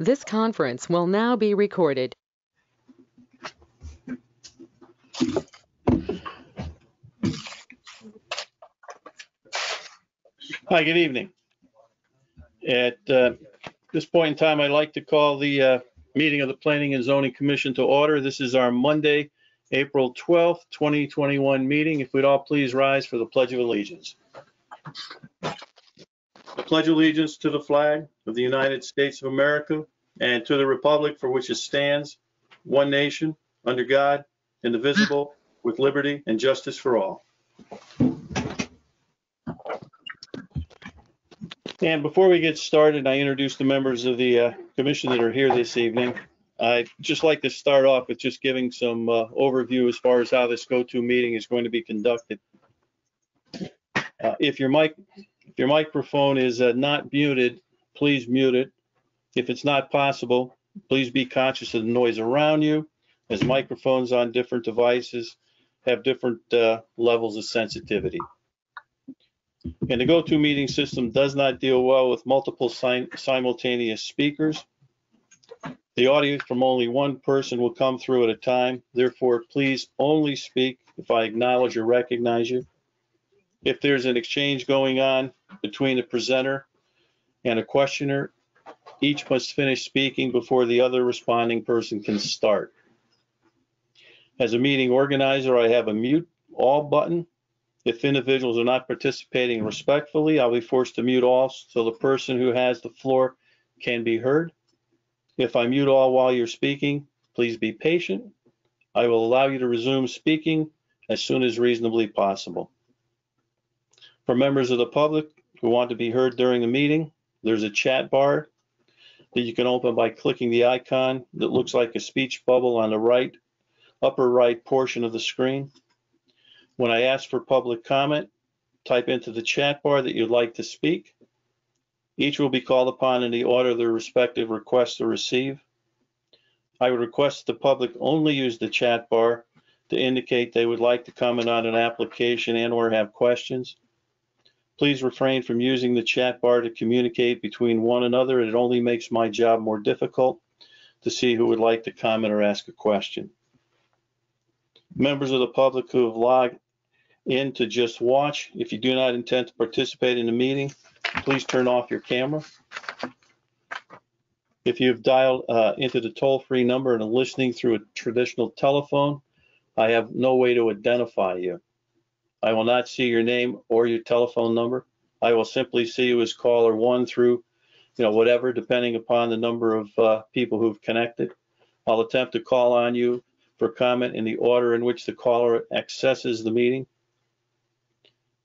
This conference will now be recorded. Hi, good evening. At uh, this point in time, I'd like to call the uh, meeting of the Planning and Zoning Commission to order. This is our Monday, April 12th, 2021 meeting. If we'd all please rise for the Pledge of Allegiance. I pledge allegiance to the flag of the United States of America and to the republic for which it stands, one nation, under God, indivisible, with liberty and justice for all. And before we get started, I introduce the members of the uh, commission that are here this evening. I'd just like to start off with just giving some uh, overview as far as how this go-to meeting is going to be conducted. Uh, If your mic, your microphone is uh, not muted, please mute it. If it's not possible, please be conscious of the noise around you, as microphones on different devices have different uh, levels of sensitivity. And the go-to meeting system does not deal well with multiple sim- simultaneous speakers. The audio from only one person will come through at a time. Therefore, please only speak if I acknowledge or recognize you. If there's an exchange going on between the presenter and a questioner, each must finish speaking before the other responding person can start. As a meeting organizer, I have a mute all button if individuals are not participating respectfully, I'll be forced to mute all so the person who has the floor can be heard. If I mute all while you're speaking, please be patient. I will allow you to resume speaking as soon as reasonably possible. For members of the public who want to be heard during the meeting, there's a chat bar that you can open by clicking the icon that looks like a speech bubble on the right, upper right portion of the screen. When I ask for public comment, type into the chat bar that you'd like to speak. Each will be called upon in the order their respective requests are received. I would request the public only use the chat bar to indicate they would like to comment on an application and or have questions. Please refrain from using the chat bar to communicate between one another. It only makes my job more difficult to see who would like to comment or ask a question. Members of the public who have logged in to just watch. If you do not intend to participate in the meeting, please turn off your camera. If you've dialed uh, into the toll-free number and are listening through a traditional telephone, I have no way to identify you. I will not see your name or your telephone number. I will simply see you as caller one through, you know, whatever, depending upon the number of uh, people who've connected. I'll attempt to call on you for comment in the order in which the caller accesses the meeting.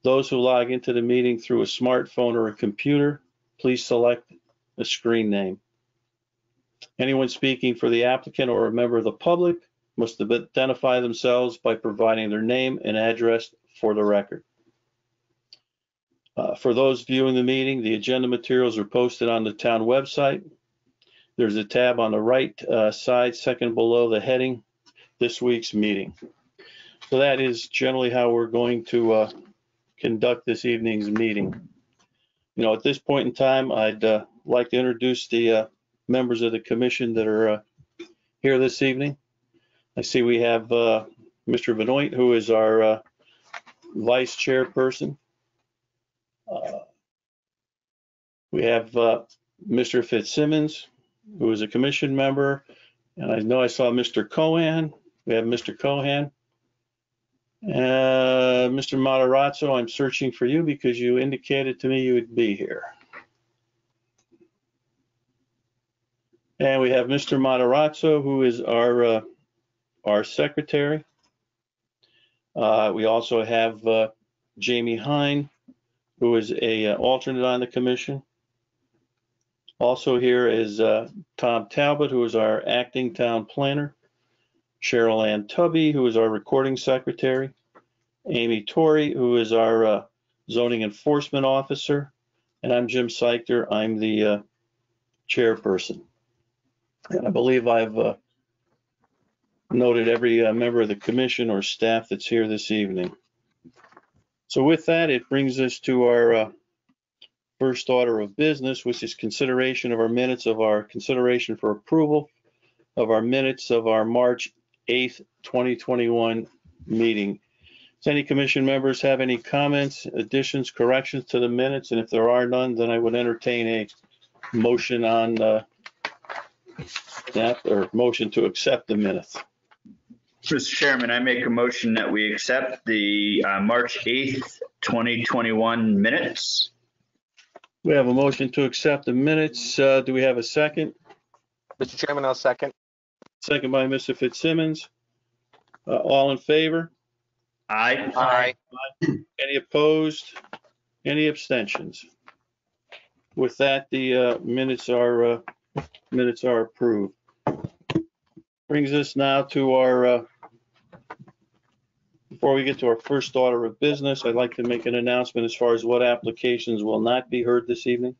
Those who log into the meeting through a smartphone or a computer, please select a screen name. Anyone speaking for the applicant or a member of the public must identify themselves by providing their name and address for the record. Uh, For those viewing the meeting, the agenda materials are posted on the town website. There's a tab on the right uh, side, second below the heading, this week's meeting. So that is generally how we're going to uh, conduct this evening's meeting. You know, at this point in time, I'd uh, like to introduce the uh, members of the commission that are uh, here this evening. I see we have Mr. Benoit, who is our vice chairperson. Uh, We have uh, Mr. Fitzsimmons, who is a commission member, and I know I saw Mr. Cohen. We have Mr. Cohen. Uh, Mr. Matarazzo, I'm searching for you because you indicated to me you would be here. And we have Mr. Matarazzo, who is our, uh, our secretary. Uh, we also have, uh, Jamie Hine, who is a uh, alternate on the commission. Also here is, uh, Tom Talbot, who is our acting town planner. Cheryl Ann Tubby, who is our recording secretary. Amy Torrey, who is our uh, zoning enforcement officer. And I'm Jim Seichter. I'm the uh, chairperson. And I believe I've noted every uh, member of the commission or staff that's here this evening. So with that, it brings us to our uh, first order of business, which is consideration of our minutes of our consideration for approval of our minutes of our March 8th, 2021 meeting. Does any commission members have any comments, additions, corrections to the minutes? And if there are none, then I would entertain a motion on uh, that or motion to accept the minutes. Mr. Chairman, I make a motion that we accept the uh, March 8th, 2021 minutes. We have a motion to accept the minutes. Uh, Do we have a second? Mr. Chairman, I'll second. Second by Mr. Fitzsimmons. Uh, All in favor? Aye. Aye. Any opposed? Any abstentions? With that, the uh, minutes are, uh, minutes are approved. Brings us now to our, uh, before we get to our first order of business, I'd like to make an announcement as far as what applications will not be heard this evening.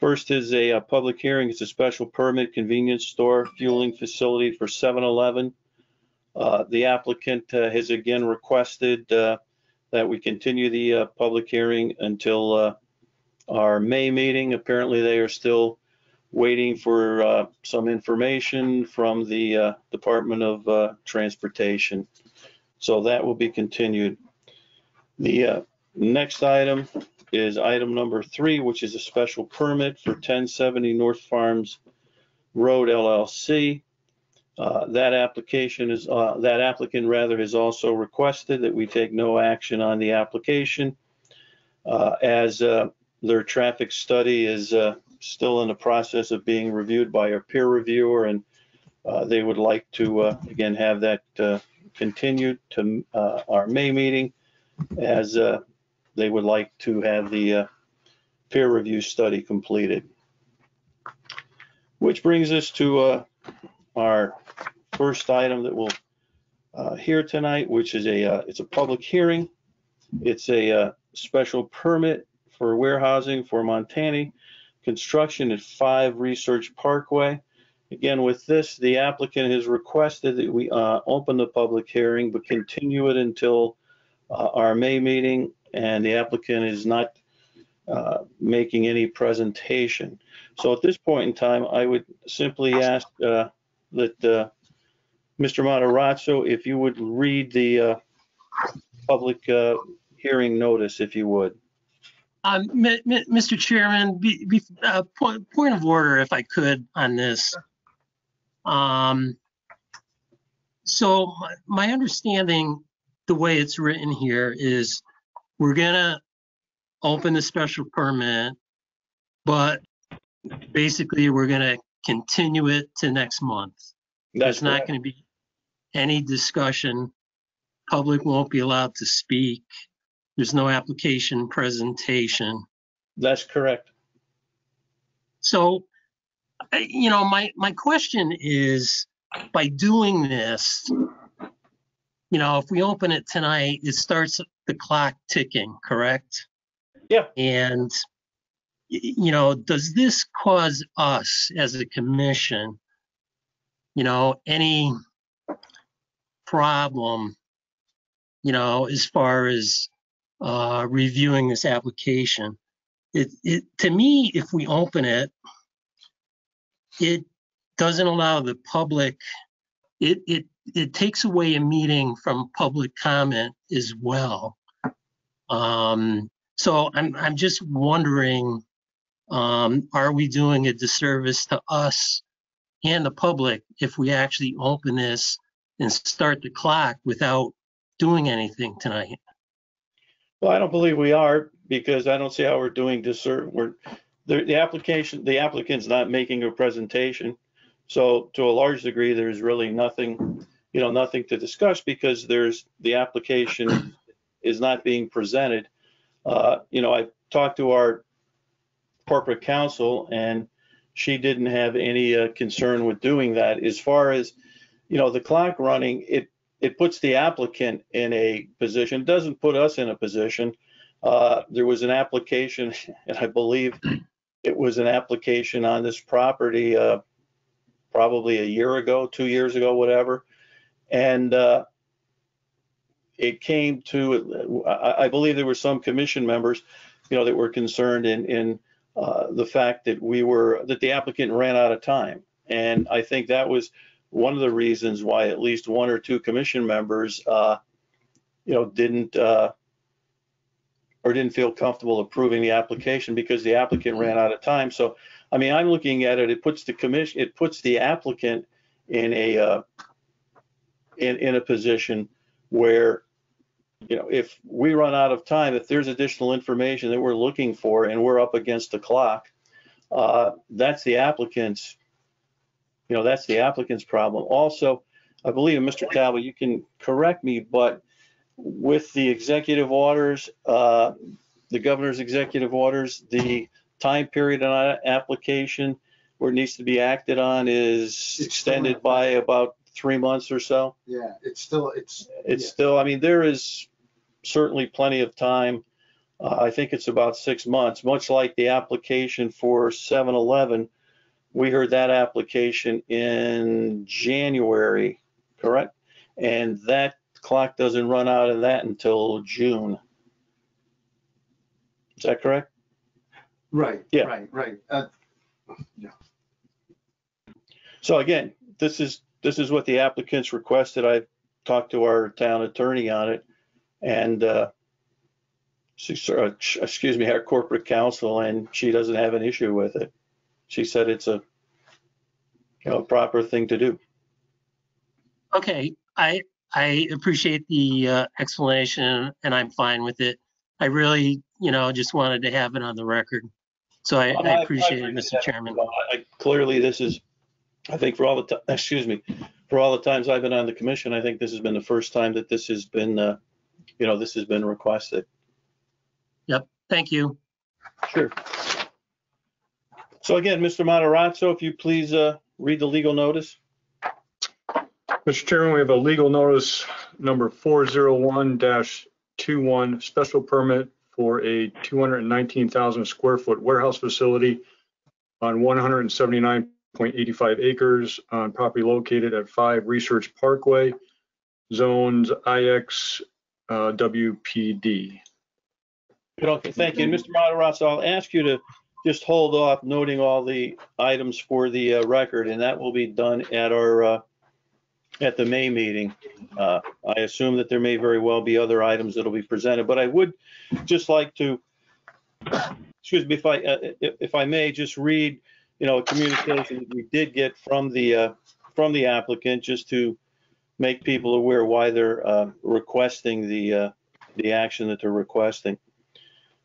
First is a uh, public hearing. It's a special permit convenience store fueling facility for 7-Eleven. Uh, The applicant uh, has again requested uh, that we continue the uh, public hearing until our May meeting. Apparently, they are still waiting for some information from the Department of Transportation. So that will be continued. The uh, next item is item number three, which is a special permit for 1070 North Farms Road LLC. Uh, That application is, uh, that applicant rather has also requested that we take no action on the application uh, as uh, their traffic study is uh, still in the process of being reviewed by a peer reviewer and uh, they would like to, again, have that continued to uh, our May meeting as uh, they would like to have the uh, peer review study completed. Which brings us to uh, our first item that we'll uh, hear tonight, which is a, uh, it's a public hearing. It's a special permit for warehousing for Montani construction at 5 Research Parkway. Again, with this, the applicant has requested that we uh, open the public hearing, but continue it until uh, our May meeting, and the applicant is not uh, making any presentation. So at this point in time, I would simply ask uh, that uh, Mr. Matarazzo, if you would read the uh, public hearing notice, if you would. Um, Mr. Chairman, be, be, uh, point, point of order, if I could, on this. Um, so my, my understanding, the way it's written here is we're gonna open the special permit, but basically we're gonna continue it to next month. That's There's not correct. gonna be any discussion. Public won't be allowed to speak. There's no application presentation. That's correct. So, you know, my, my question is, by doing this, you know, if we open it tonight, it starts the clock ticking, correct? Yeah. And, you know, does this cause us as a commission, you know, any problem, you know, as far as uh, reviewing this application? it, it to me if we open it it doesn't allow the public it it it takes away a meeting from public comment as well um so i'm i'm just wondering um are we doing a disservice to us and the public if we actually open this and start the clock without doing anything tonight Well, I don't believe we are because I don't see how we're doing disservice. We're, the, the application, the applicant's not making a presentation. So to a large degree, there's really nothing, you know, nothing to discuss because there's, the application is not being presented. Uh, You know, I talked to our corporate counsel and she didn't have any uh, concern with doing that. As far as, you know, the clock running, it, it puts the applicant in a position, doesn't put us in a position. Uh, There was an application, and I believe it was an application on this property uh, probably a year ago, two years ago, whatever. And uh, it came to, I I believe there were some commission members you know, that were concerned in, in uh, the fact that we were, that the applicant ran out of time. And I think that was one of the reasons why at least one or two commission members, uh, you know, didn't, uh, or didn't feel comfortable approving the application because the applicant ran out of time. So, I mean, I'm looking at it, it puts the commission, it puts the applicant in a, uh, in, in a position where, you know, if we run out of time, if there's additional information that we're looking for and we're up against the clock, uh, that's the applicant's, you know, that's the applicant's problem. Also, I believe, Mr. Talbot, you can correct me, but with the executive orders, uh, the governor's executive orders, the time period on application where it needs to be acted on is extended by about three months or so. Yeah, it's still, it's. It's still, I mean, there is certainly plenty of time. Uh, I think it's about six months, much like the application for 7-Eleven. We heard that application in January, correct? And that clock doesn't run out of that until June. Is that correct? Right, Yeah. right, right. Uh, So again, this is, this is what the applicants requested. I've talked to our town attorney on it. And, uh, she's, uh, excuse me, our corporate counsel, and she doesn't have an issue with it. She said it's a, you know, proper thing to do. Okay, I, I appreciate the uh, explanation and I'm fine with it. I really, you know, just wanted to have it on the record. So I, I appreciate it, Mr. Chairman. I- Clearly, this is, I think for all the, excuse me, for all the times I've been on the commission, I think this has been the first time that this has been, uh, you know, this has been requested. Yep, thank you. Sure. So again, Mr. Matarazzo, if you please uh, read the legal notice. Mr. Chairman, we have a legal notice number 401-21, special permit for a 219,000 square foot warehouse facility on 179.85 acres on property located at 5 Research Parkway, zones IX uh, WPD. Okay, thank you. Mr. Matarazzo, I'll ask you to just hold off noting all the items for the uh, record, and that will be done at our, uh, at the May meeting. Uh, I assume that there may very well be other items that'll be presented, but I would just like to, excuse me, if I, uh, if if I may, just read, you know, a communication that we did get from the, uh, from the applicant, just to make people aware why they're uh, requesting the, uh, the action that they're requesting.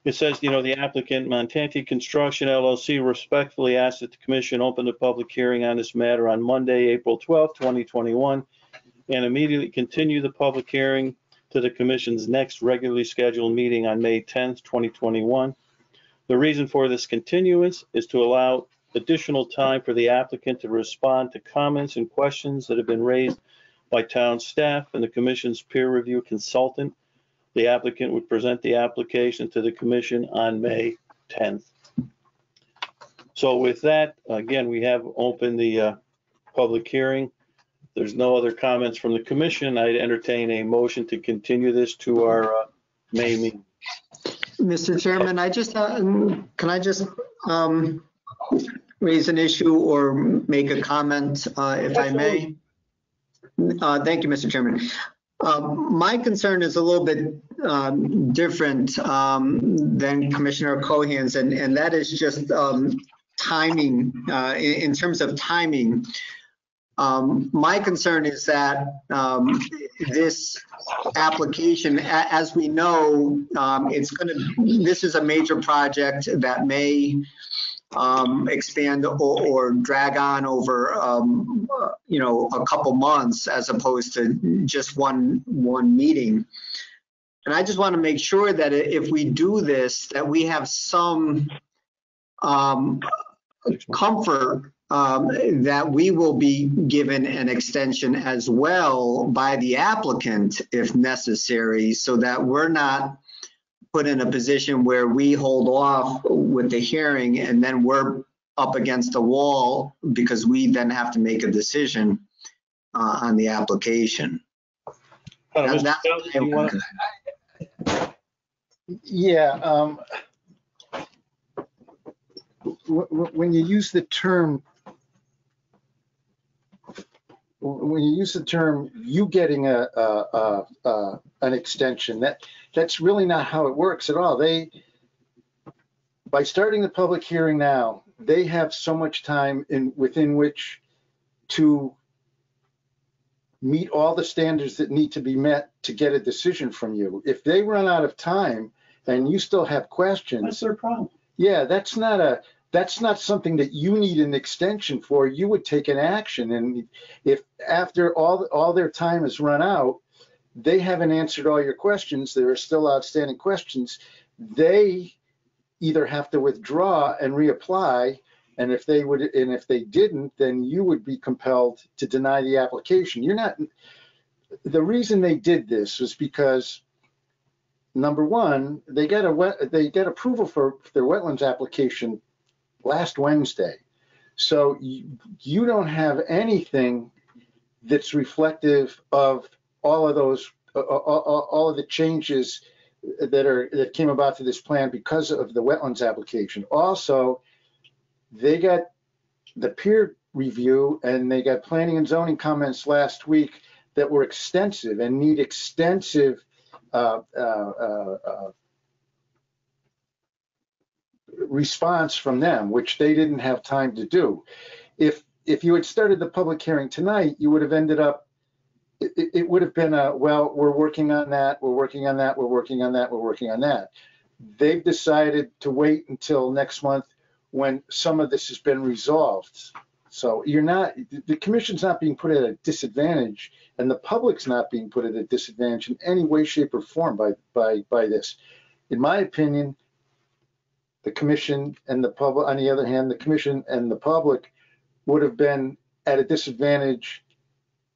It says, you know, the applicant, Montanti Construction LLC respectfully asks that the commission open the public hearing on this matter on Monday, April 12th, 2021, and immediately continue the public hearing to the commission's next regularly scheduled meeting on May 10th, 2021. The reason for this continuance is to allow additional time for the applicant to respond to comments and questions that have been raised by town staff and the commission's peer review consultant the applicant would present the application to the commission on May 10th. So with that, again, we have opened the uh, public hearing. There's no other comments from the commission. I'd entertain a motion to continue this to our uh, May meeting. Mr. Chairman, I just, uh, can I just um, raise an issue or make a comment, uh, if I may? Uh, Thank you, Mr. Chairman. Um, My concern is a little bit um, different um, than Commissioner Cohen's, and and that is just um, timing, uh, in in terms of timing. Um, My concern is that um, this application, as we know, it's going to, this is a major project that may um, expand or, or drag on over, um, you know, a couple months as opposed to just one, one meeting. And I just want to make sure that if we do this, that we have some um, comfort um, that we will be given an extension as well by the applicant if necessary, so that we're not put in a position where we hold off with the hearing and then we're up against the wall because we then have to make a decision uh, on the application. Uh, Mr. That's- Kelly, do you wanna- Yeah, um, wh- wh- when you use the term, when you use the term, you getting a, a, a, a, an extension, that, that's really not how it works at all. They, by starting the public hearing now, they have so much time in, within which to meet all the standards that need to be met to get a decision from you. If they run out of time and you still have questions. What's their problem? Yeah, that's not a, that's not something that you need an extension for. You would take an action. And if after all, all their time has run out, they haven't answered all your questions, there are still outstanding questions, they either have to withdraw and reapply. And if they would, and if they didn't, then you would be compelled to deny the application. You're not, the reason they did this was because number one, they got a wet, they got approval for their wetlands application last Wednesday. So you, you don't have anything that's reflective of all of those, uh, all, of the changes that are, that came about to this plan because of the wetlands application. Also, they got the peer review and they got planning and zoning comments last week that were extensive and need extensive uh, uh, uh, response from them, which they didn't have time to do. If, if you had started the public hearing tonight, you would have ended up, it, it- would have been a, well, we're working on that, we're working on that, we're working on that, we're working on that. They've decided to wait until next month when some of this has been resolved. So you're not, the commission's not being put at a disadvantage and the public's not being put at a disadvantage in any way, shape or form by, by, by this. In my opinion, the commission and the public, on the other hand, the commission and the public would have been at a disadvantage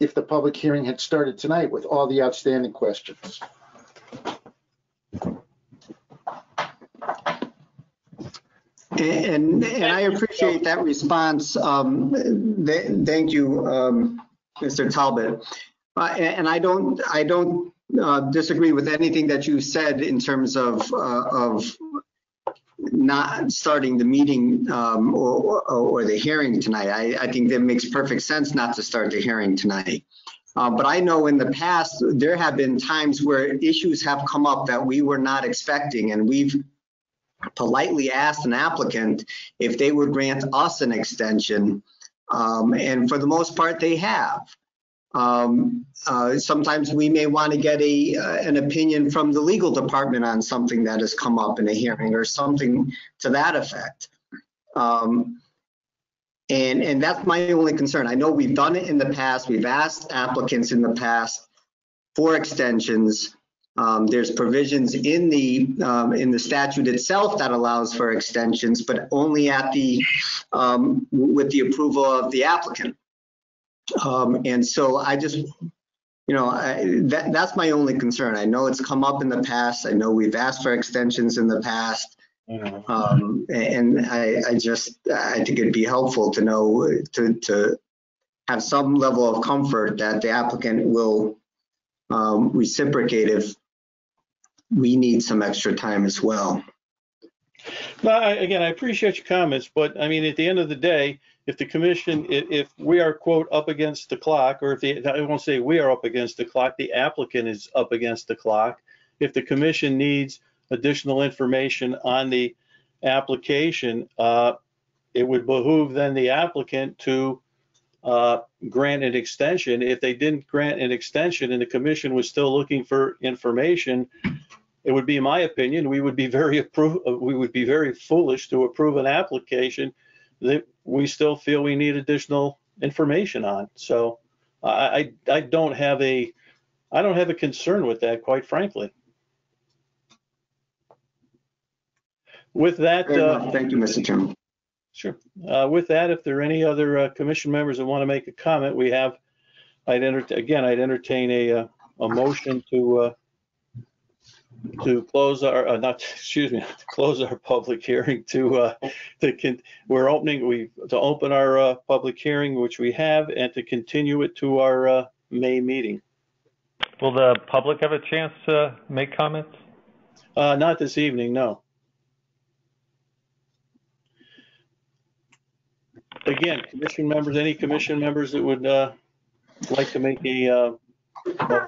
if the public hearing had started tonight with all the outstanding questions. And, and I appreciate that response. Um, th- Thank you, um, Mr. Talbot. Uh, And I don't, I don't uh, disagree with anything that you said in terms of, uh, of not starting the meeting um, or, or or the hearing tonight. I, I think that makes perfect sense not to start the hearing tonight. Uh, But I know in the past, there have been times where issues have come up that we were not expecting, and we've politely asked an applicant if they would grant us an extension. Um, and for the most part, they have. Um, uh, sometimes we may want to get a, uh, an opinion from the legal department on something that has come up in a hearing or something to that effect. Um, and, and that's my only concern. I know we've done it in the past. We've asked applicants in the past for extensions. Um, there's provisions in the, um, in the statute itself that allows for extensions, but only at the, um, with the approval of the applicant. Um, and so I just, you know, I, that, that's my only concern. I know it's come up in the past. I know we've asked for extensions in the past. Um, and I, I just, I think it'd be helpful to know, to, to have some level of comfort that the applicant will um, reciprocate if we need some extra time as well. No, I, again, I appreciate your comments, but I mean, at the end of the day, if the commission, if, if we are quote up against the clock, or if the, I won't say we are up against the clock, the applicant is up against the clock. If the commission needs additional information on the application, uh, it would behoove then the applicant to uh, grant an extension. If they didn't grant an extension and the commission was still looking for information, it would be my opinion, we would be very approve, uh, we would be very foolish to approve an application that we still feel we need additional information on. So I, I, I don't have a, I don't have a concern with that, quite frankly. With that, uh. Thank you, Mr. Chairman. Sure. Uh, With that, if there are any other uh, commission members that want to make a comment, we have, I'd enter, again, I'd entertain a, uh, a motion to, uh, to close our, uh, not, excuse me, to close our public hearing to, uh, to, con- we're opening, we, to open our uh, public hearing, which we have, and to continue it to our uh, May meeting. Will the public have a chance to make comments? Uh, Not this evening, no. again, commission members, any commission members that would uh, like to make a, uh,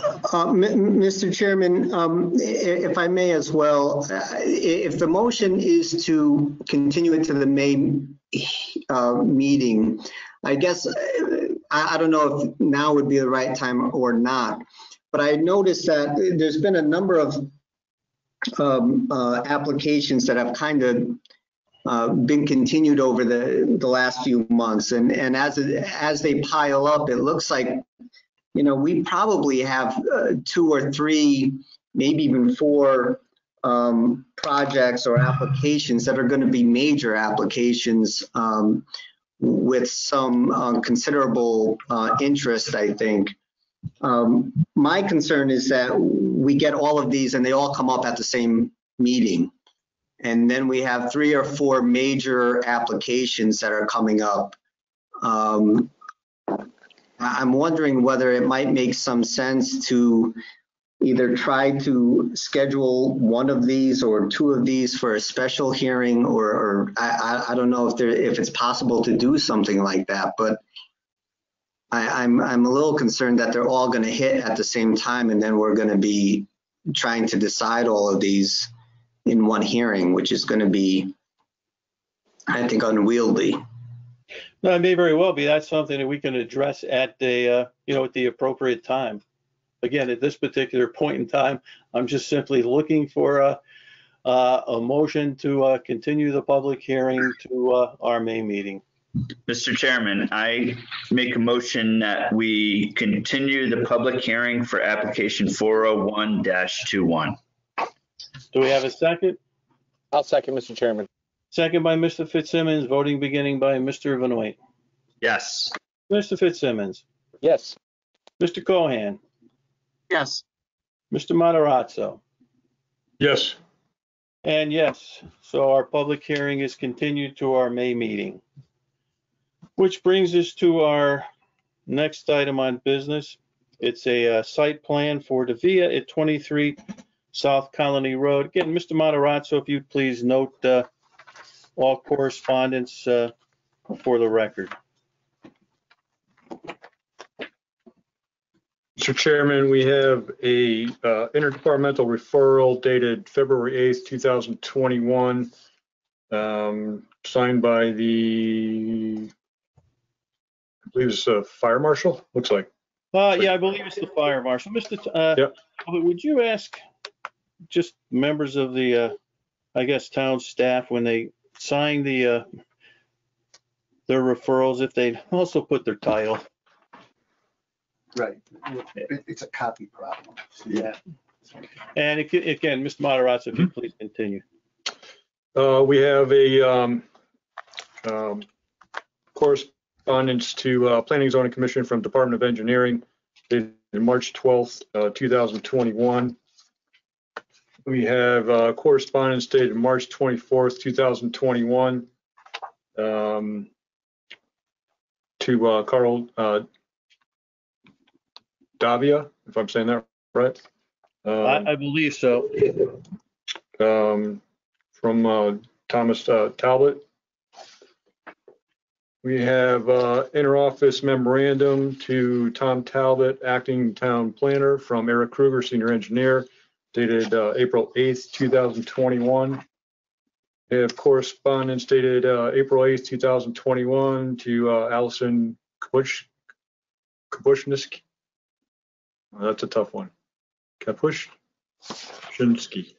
Uh, Mr. Chairman, um, if I may as well, uh, if the motion is to continue it to the May uh, meeting, I guess, uh, I I don't know if now would be the right time or not, but I noticed that there's been a number of um, uh, applications that have kind of uh, been continued over the, the last few months. And, and as, as they pile up, it looks like you know, we probably have uh, two or three, maybe even four um, projects or applications that are going to be major applications um, with some uh, considerable uh, interest, I think. Um, my concern is that we get all of these and they all come up at the same meeting. And then we have three or four major applications that are coming up. Um, I'm wondering whether it might make some sense to either try to schedule one of these or two of these for a special hearing, or, or I, I, don't know if there, if it's possible to do something like that, but I, I'm, I'm a little concerned that they're all gonna hit at the same time, and then we're gonna be trying to decide all of these in one hearing, which is gonna be, I think, unwieldy. No, it may very well be, that's something that we can address at the, uh, you know, at the appropriate time. Again, at this particular point in time, I'm just simply looking for a, uh, a motion to uh, continue the public hearing to uh, our May meeting. Mr. Chairman, I make a motion that we continue the public hearing for application 401-21. Do we have a second? I'll second, Mr. Chairman. Second by Mr. Fitzsimmons, voting beginning by Mr. Benoit. Yes. Mr. Fitzsimmons, Yes. Mr. Cohen, Yes. Mr. Matarazzo, Yes. and yes, so our public hearing is continued to our May meeting. Which brings us to our next item on business. It's a uh, site plan for the Via at 23 South Colony Road. Again, Mr. Matarazzo, if you'd please note uh, all correspondence uh, for the record. Mr. Chairman, we have a uh, interdepartmental referral dated February 8th, 2021, um, signed by the, I believe it's a fire marshal, looks like. Uh, yeah, I believe it's the fire marshal. Mr. T- uh, Yep. Would you ask just members of the, uh, I guess, town staff, when they sign the, uh, their referrals, if they'd also put their title? Right. It- It's a copy problem. Yeah. And it ca- again, Mr. Matarazzo, if you please continue. Uh, We have a um, um, correspondence to uh, Planning and Zoning Commission from Department of Engineering dated March 12th, uh, 2021. We have uh, correspondence dated March 24th, 2021 um, to uh, Carl uh, Davia, if I'm saying that right. Um, I, I believe so. um, from uh, Thomas uh, Talbot. We have uh, interoffice memorandum to Tom Talbot, acting town planner, from Eric Kruger, senior engineer, dated uh, April 8th, 2021. We have correspondence dated uh, April 8th, 2021 to uh, Allison Kapush, Kapushniski. Oh, That's a tough one. Kapush, Shinsky. Did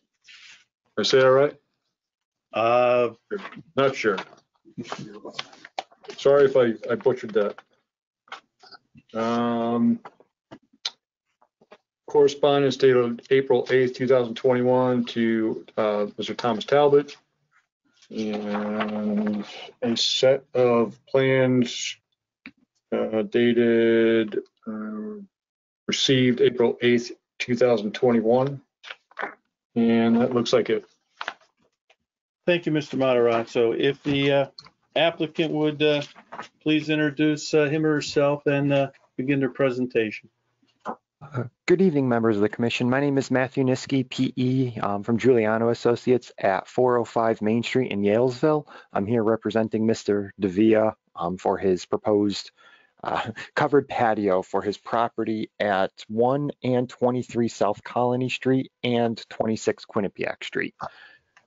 I say that right? Uh, Not sure. Sorry if I, I butchered that. Um, correspondence dated April 8th, 2021 to uh, Mr. Thomas Talbot. And a set of plans uh, dated, uh, received April 8th, 2021. And that looks like it. Thank you, Mr. Matarazzo. If the uh, applicant would uh, please introduce uh, him or herself and uh, begin their presentation. Uh, Good evening, members of the commission. My name is Matthew Niski, PE, um, from Juliano Associates at 405 Main Street in Yalesville. I'm here representing Mr. Davia um, for his proposed uh, covered patio for his property at 1 and 23 South Colony Street and 26 Quinnipiac Street.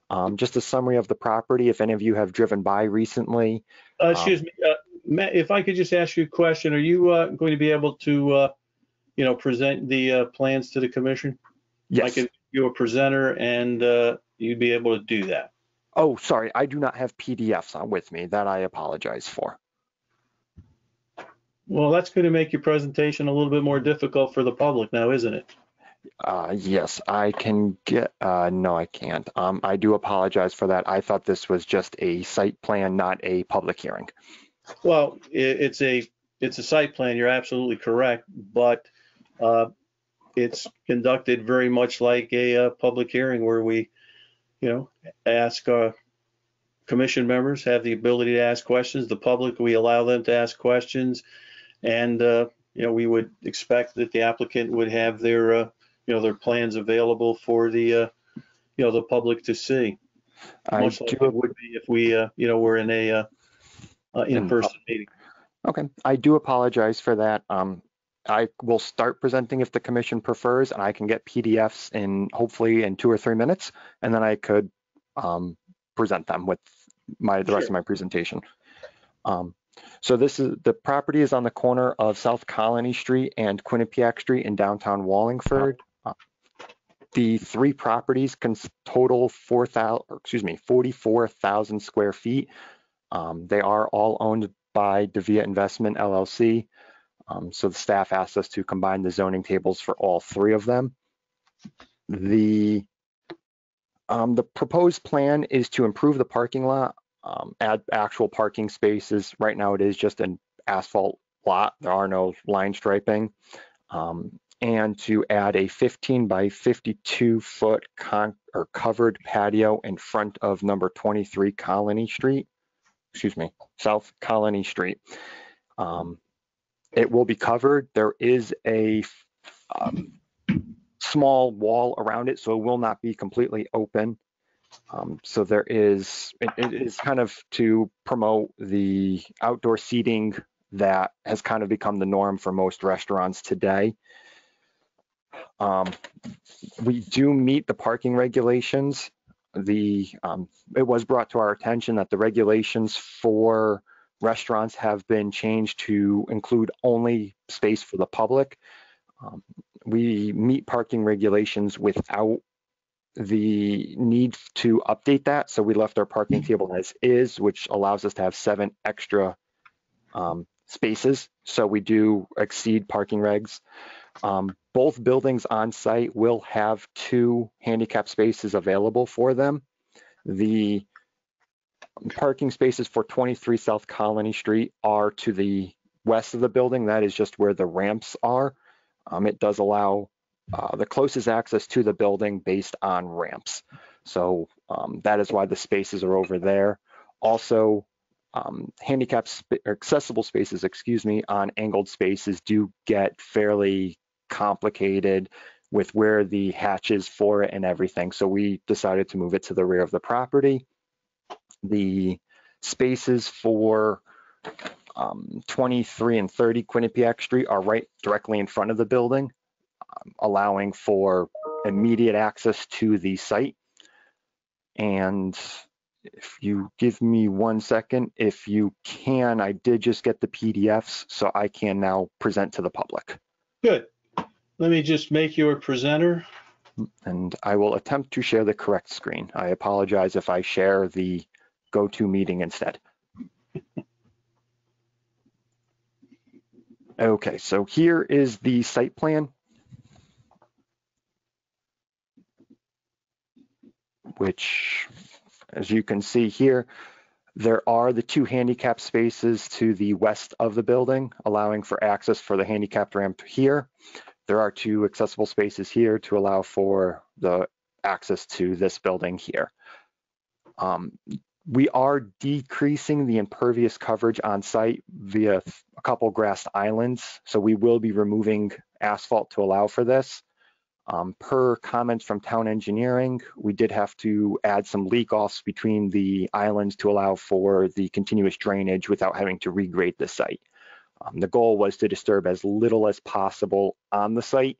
Um, Just a summary of the property, if any of you have driven by recently. Uh, Excuse me, uh, Matt, if I could just ask you a question, are you uh, going to be able to, uh, you know, present the uh, plans to the commission? I Yes. could, you're a presenter and uh, you'd be able to do that. Oh, sorry, I do not have PDFs on with me. That I apologize for. Well, that's going to make your presentation a little bit more difficult for the public now, isn't it? Uh, yes, I can get, uh, no, I can't. Um, I do apologize for that. I thought this was just a site plan, not a public hearing. Well, it's a, it's a site plan, you're absolutely correct, but uh, it's conducted very much like a uh, public hearing where we, you know, ask uh, commission members, have the ability to ask questions. The public, we allow them to ask questions. And, uh, you know, we would expect that the applicant would have their, uh, you know, their plans available for the, uh, you know, the public to see. I Much like do, it would be if we, uh, you know, were in a uh, uh, in-person meeting. okay, I do apologize for that. Um, I will start presenting if the commission prefers, and I can get PDFs in hopefully in two or three minutes, and then I could, um, present them with my, the rest of my presentation. Um, so this is, the property is on the corner of South Colony Street and Quinnipiac Street in downtown Wallingford. Uh, The three properties can total four thousand, excuse me, forty-four thousand square feet. Um, they are all owned by Devia Investment LLC. Um, so the staff asked us to combine the zoning tables for all three of them. The um, the proposed plan is to improve the parking lot, um, add actual parking spaces. Right now, it is just an asphalt lot. There are no line striping. Um, and to add a 15 by 52 foot con or covered patio in front of number 23 Colony Street. Excuse me, South Colony Street. Um, it will be covered. There is a um, small wall around it, so it will not be completely open. Um, so there is, it, it is kind of to promote the outdoor seating that has kind of become the norm for most restaurants today. Um, we do meet the parking regulations. The, um, it was brought to our attention that the regulations for restaurants have been changed to include only space for the public. Um, we meet parking regulations without the need to update that. So we left our parking table as is, which allows us to have seven extra um, spaces. So we do exceed parking regs. Um, both buildings on site will have two handicap spaces available for them. The parking spaces for 23 South Colony Street are to the west of the building. That is just where the ramps are. Um, it does allow uh, the closest access to the building based on ramps. So um, that is why the spaces are over there. Also, um, handicap sp- accessible spaces, excuse me, on angled spaces do get fairly complicated with where the hatches for it and everything. So we decided to move it to the rear of the property. The spaces for um, 23 and 30 Quinnipiac Street are right directly in front of the building, um, allowing for immediate access to the site. And if you give me one second, if you can, I did just get the PDFs, so I can now present to the public. Good. Let me just make you a presenter. And I will attempt to share the correct screen. I apologize if I share the go-to meeting instead. Okay, so here is the site plan. Which, as you can see here, there are the two handicap spaces to the west of the building, allowing for access for the handicapped ramp here. There are two accessible spaces here to allow for the access to this building here. Um, We are decreasing the impervious coverage on site via a couple grassed islands. So we will be removing asphalt to allow for this. Um, per comments from town engineering, we did have to add some leak offs between the islands to allow for the continuous drainage without having to regrade the site. Um, the goal was to disturb as little as possible on the site,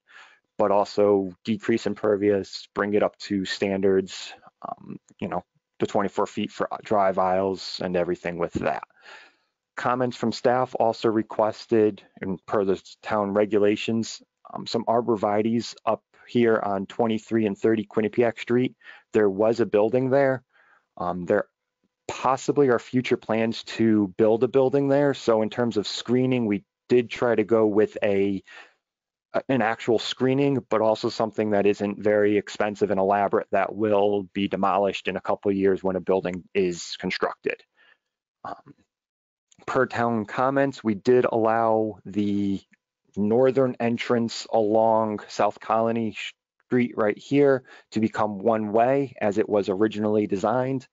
but also decrease impervious, bring it up to standards, um, you know, the 24 feet for drive aisles and everything with that. Comments from staff also requested, and per the town regulations, um, some arborvitae's up here on 23 and 30 Quinnipiac Street. There was a building there. Um, there possibly are future plans to build a building there. So in terms of screening, we did try to go with a an actual screening, but also something that isn't very expensive and elaborate that will be demolished in a couple years when a building is constructed. Um, per town comments, we did allow the northern entrance along South Colony Street right here to become one way as it was originally designed.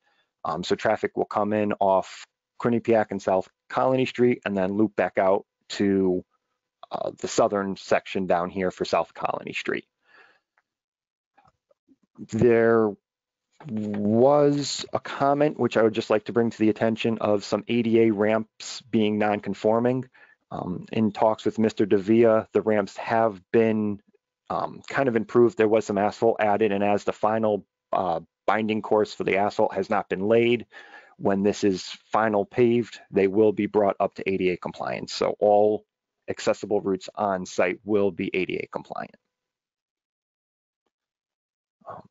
Um, so traffic will come in off Quinnipiac and South Colony Street and then loop back out to uh, the southern section down here for South Colony Street. There was a comment which I would just like to bring to the attention of some ADA ramps being non-conforming. Um, in talks with Mr. Davia, the ramps have been um, kind of improved. There was some asphalt added, and as the final uh, binding course for the asphalt has not been laid, when this is final paved, they will be brought up to ADA compliance. So all accessible routes on site will be ADA compliant. Um,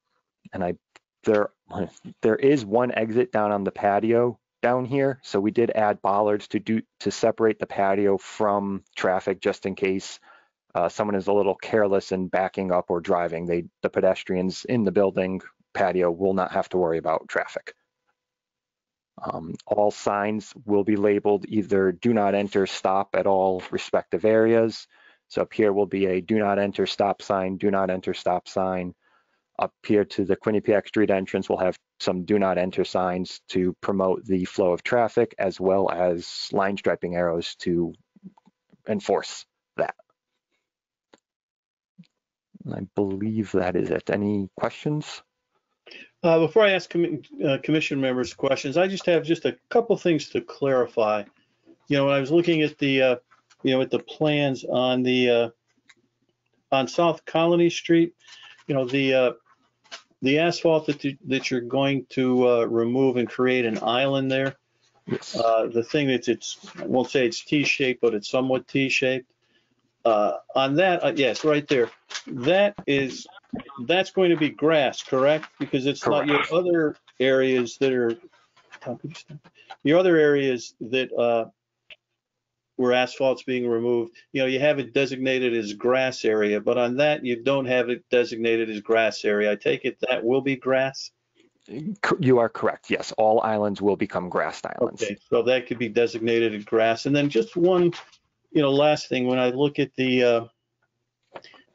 and I there there is one exit down on the patio down here. So we did add bollards to do to separate the patio from traffic just in case uh, someone is a little careless and backing up or driving. They the pedestrians in the building patio will not have to worry about traffic. Um, all signs will be labeled either do not enter, stop at all respective areas. So up here will be a do not enter stop sign, do not enter stop sign. Up here to the Quinnipiac Street entrance, we'll have some do not enter signs to promote the flow of traffic as well as line striping arrows to enforce that. I believe that is it. Any questions? Uh, before I ask commi- uh, commission members questions, I just have just a couple things to clarify. You know, when I was looking at the, uh, you know, at the plans on the, uh, on South Colony Street, you know, the, uh, the asphalt that you, that you're going to, uh, remove and create an island there. Yes. Uh, the thing that's, it's, I won't say it's T-shaped, but it's somewhat T-shaped. Uh, on that, uh, yes, right there, that is, that's going to be grass, correct? Because it's not your other areas that are, Tom, could you stop? your other areas that, uh, where asphalt's being removed, you know, you have it designated as grass area, but on that, you don't have it designated as grass area. I take it that will be grass? You are correct. Yes, all islands will become grassed islands. Okay, so that could be designated as grass. And then just one, you know, last thing, when I look at the uh,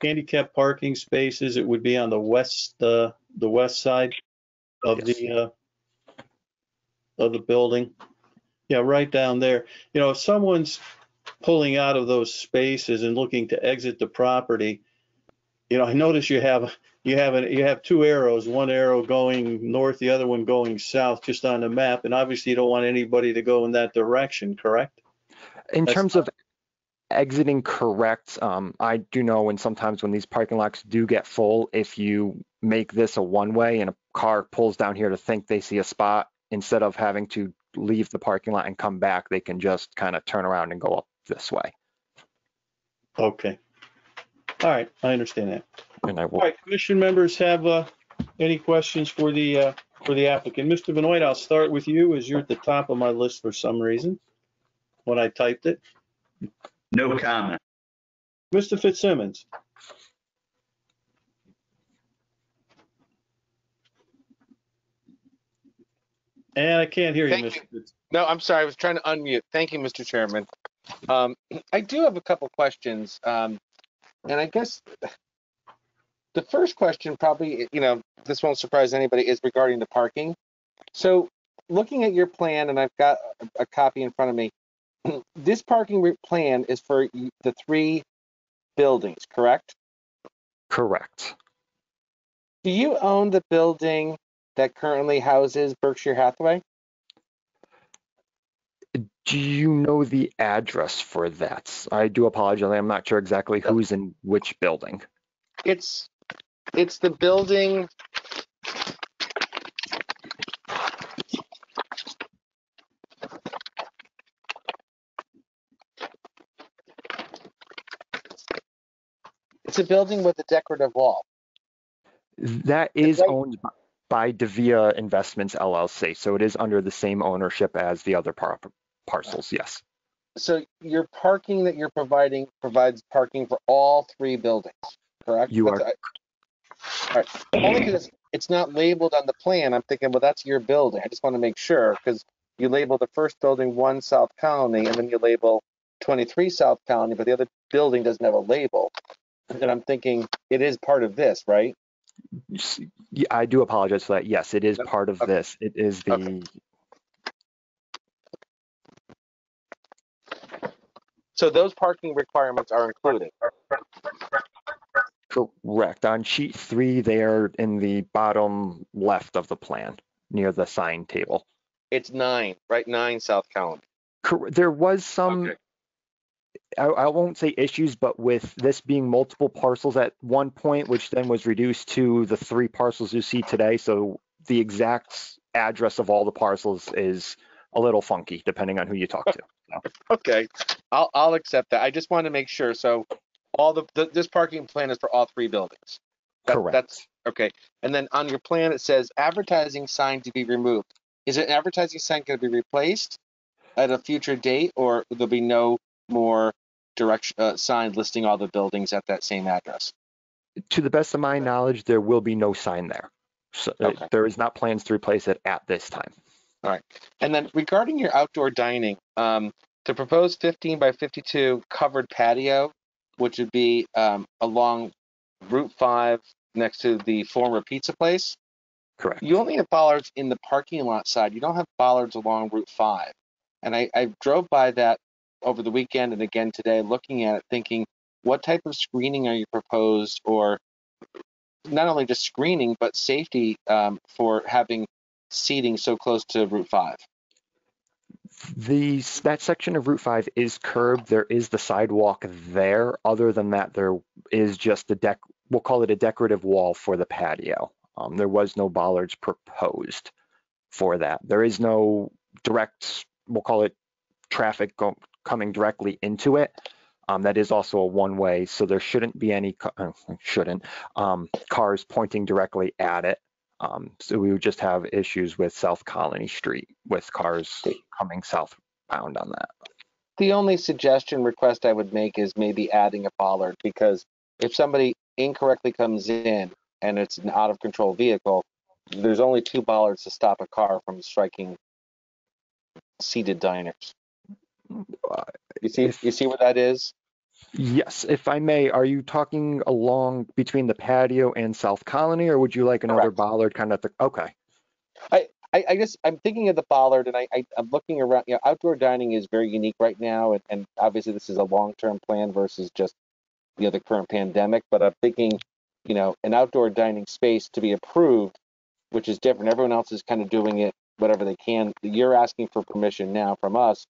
handicap parking spaces, it would be on the west, uh, the west side of the, uh, of the building. Yeah, right down there. You know, if someone's pulling out of those spaces and looking to exit the property, you know, I notice you have, you have, an- you have two arrows, one arrow going north, the other one going south, just on the map. And obviously you don't want anybody to go in that direction, correct? In That's terms of exiting correct, um, I do know when sometimes when these parking lots do get full, if you make this a one-way and a car pulls down here to think they see a spot, instead of having to leave the parking lot and come back, they can just kind of turn around and go up this way. Okay. All right, I understand that. And I All will, right, commission members have, uh, any questions for the, uh, for the applicant? Mr. Benoit, I'll start with you as you're at the top of my list for some reason when I typed it. No comment. Mr. Fitzsimmons, and I can't hear you, Thank Mr. you. Fitz. No, I'm sorry. I was trying to unmute. Thank you, Mr. Chairman. Um, I do have a couple questions. Um, and I guess the first question probably, you know, this won't surprise anybody, is regarding the parking. So looking at your plan, and I've got a, a copy in front of me. this parking plan is for the three buildings, correct? Correct. Do you own the building that currently houses Berkshire Hathaway? Do you know the address for that? I do apologize. I'm not sure exactly who's in which building. It's it's the building. It's a building with a decorative wall. That is right- owned by Devia Investments LLC, so it is under the same ownership as the other par- parcels, yes. So your parking that you're providing provides parking for all three buildings, correct? You That's- I- All right, only because it's, it's not labeled on the plan, I'm thinking, well, that's your building. I just want to make sure, because you label the first building one South Colony, and then you label 23 South Colony, but the other building doesn't have a label. And I'm thinking, it is part of this, right? I do apologize for that. Yes, it is part of okay. this. It is Okay. the, So those parking requirements are included. correct. On sheet three, they are in the bottom left of the plan, near the sign table. It's nine, right? Nine South. Cor- There was some Okay. I, I won't say issues, but with this being multiple parcels at one point, which then was reduced to the three parcels you see today. So the exact address of all the parcels is a little funky depending on who you talk to. Okay, I'll, I'll accept that. I just want to make sure. So all the, the, this parking plan is for all three buildings. That- Correct. That's, okay. And then on your plan, it says advertising sign to be removed. Is an advertising sign going to be replaced at a future date or there'll be no more direction, uh, sign listing all the buildings at that same address? To the best of my knowledge, there will be no sign there. So uh, Okay. there is not plans to replace it at this time. All right. And then regarding your outdoor dining, um, the proposed 15 by 52 covered patio, which would be um, along Route 5 next to the former pizza place, Correct. you only have bollards in the parking lot side. You don't have bollards along Route 5. And I, I drove by that over the weekend and again today, looking at it, thinking, what type of screening are you proposed, or not only just screening, but safety um, for having seating so close to Route 5? The, that section of Route 5 is curbed. There is the sidewalk there. Other than that, there is just a deck, we'll call it a decorative wall for the patio. Um, there was no bollards proposed for that. There is no direct, we'll call it traffic go, coming directly into it. Um, that is also a one-way, so there shouldn't be any, uh, shouldn't, um, cars pointing directly at it. Um, so we would just have issues with South Colony Street with cars coming southbound on that. The only suggestion request I would make is maybe adding a bollard because if somebody incorrectly comes in and it's an out of control vehicle, there's only two bollards to stop a car from striking seated diners. You see, if- you see what that is? Yes, if I may, are you talking along between the patio and South Colony, or would you like another Correct. bollard kind of, the- okay, I, I guess I'm thinking of the bollard and I, I, I'm looking around, you know, outdoor dining is very unique right now. And, and obviously this is a long-term plan versus just, you know, the current pandemic, but I'm thinking, you know, an outdoor dining space to be approved, which is different. Everyone else is kind of doing it, whatever they can. You're asking for permission now from us.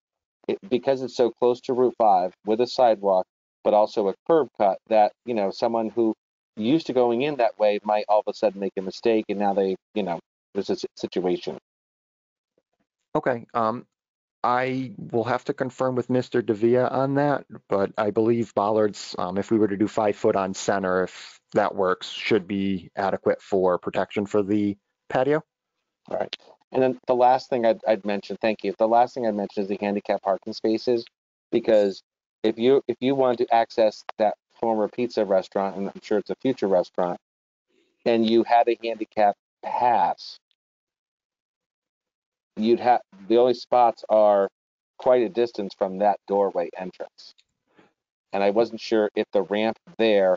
It, because it's so close to Route 5 with a sidewalk, but also a curb cut that, you know, someone who used to going in that way might all of a sudden make a mistake and now they, you know, there's a situation. okay. Um, I will have to confirm with Mr. Davia on that, but I believe bollards, um, if we were to do five foot on center, if that works, should be adequate for protection for the patio. All right. And then the last thing I'd, I'd mention, thank you. The last thing I'd mention is the handicap parking spaces, because if you if you want to access that former pizza restaurant, and I'm sure it's a future restaurant, and you had a handicap pass, you'd have the only spots are quite a distance from that doorway entrance. And I wasn't sure if the ramp there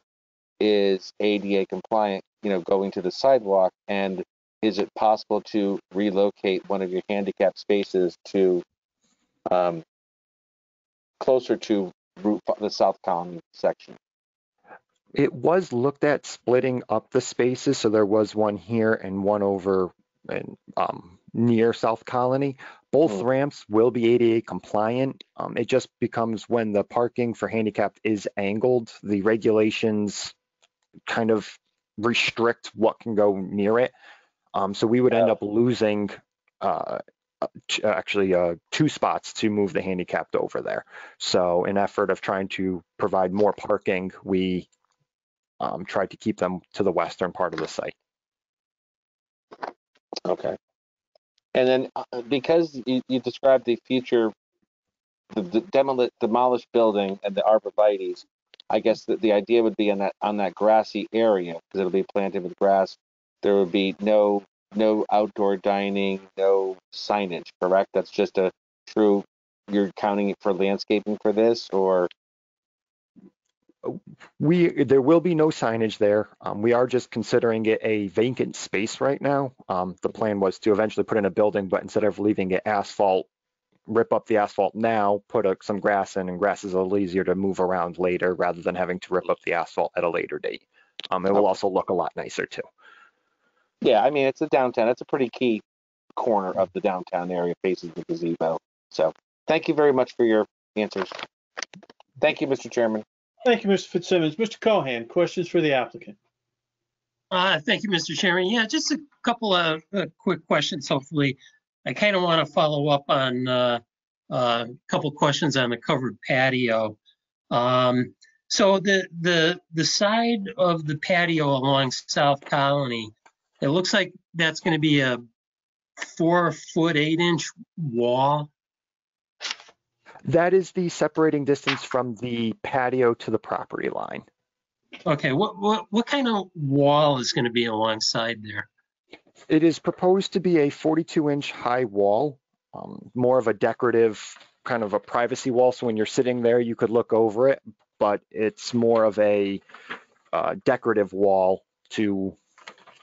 is ADA compliant, you know, going to the sidewalk and is it possible to relocate one of your handicap spaces to um, closer to Route, the South Colony section? It was looked at splitting up the spaces, so there was one here and one over and um, near South Colony. Both Hmm. ramps will be ADA compliant. Um, it just becomes when the parking for handicapped is angled, the regulations kind of restrict what can go near it. Um, so we would end up losing uh, uh, t- actually uh, two spots to move the handicapped over there. So in effort of trying to provide more parking, we um, tried to keep them to the western part of the site. Okay. And then uh, because you, you described the future, the, the demoli- demolished building and the arborvitae's, I guess that the idea would be on that on that grassy area because it'll be planted with grass. There would be no no outdoor dining, no signage. Correct? That's just a true. You're counting it for landscaping for this, or We, there will be no signage there. Um, we are just considering it a vacant space right now. Um, the plan was to eventually put in a building, but instead of leaving it asphalt, rip up the asphalt now, put a, some grass in, and grass is a little easier to move around later rather than having to rip up the asphalt at a later date. Um, it will also look a lot nicer too. Yeah, I mean it's a downtown. It's a pretty key corner of the downtown area, faces the gazebo. So thank you very much for your answers. Thank you, Mr. Chairman. Thank you, Mr. Fitzsimmons. Mr. Cohen, questions for the applicant? Uh, Thank you, Mr. Chairman. Yeah, just a couple of uh, quick questions, hopefully. I kind of want to follow up on uh, uh, a couple questions on the covered patio. Um, So the, the, the side of the patio along South Colony, it looks like that's going to be a four foot, eight inch wall. That is the separating distance from the patio to the property line. Okay, what, what, what kind of wall is going to be alongside there? It is proposed to be a 42 inch high wall, um, more of a decorative kind of a privacy wall. So when you're sitting there, you could look over it, but it's more of a uh, decorative wall to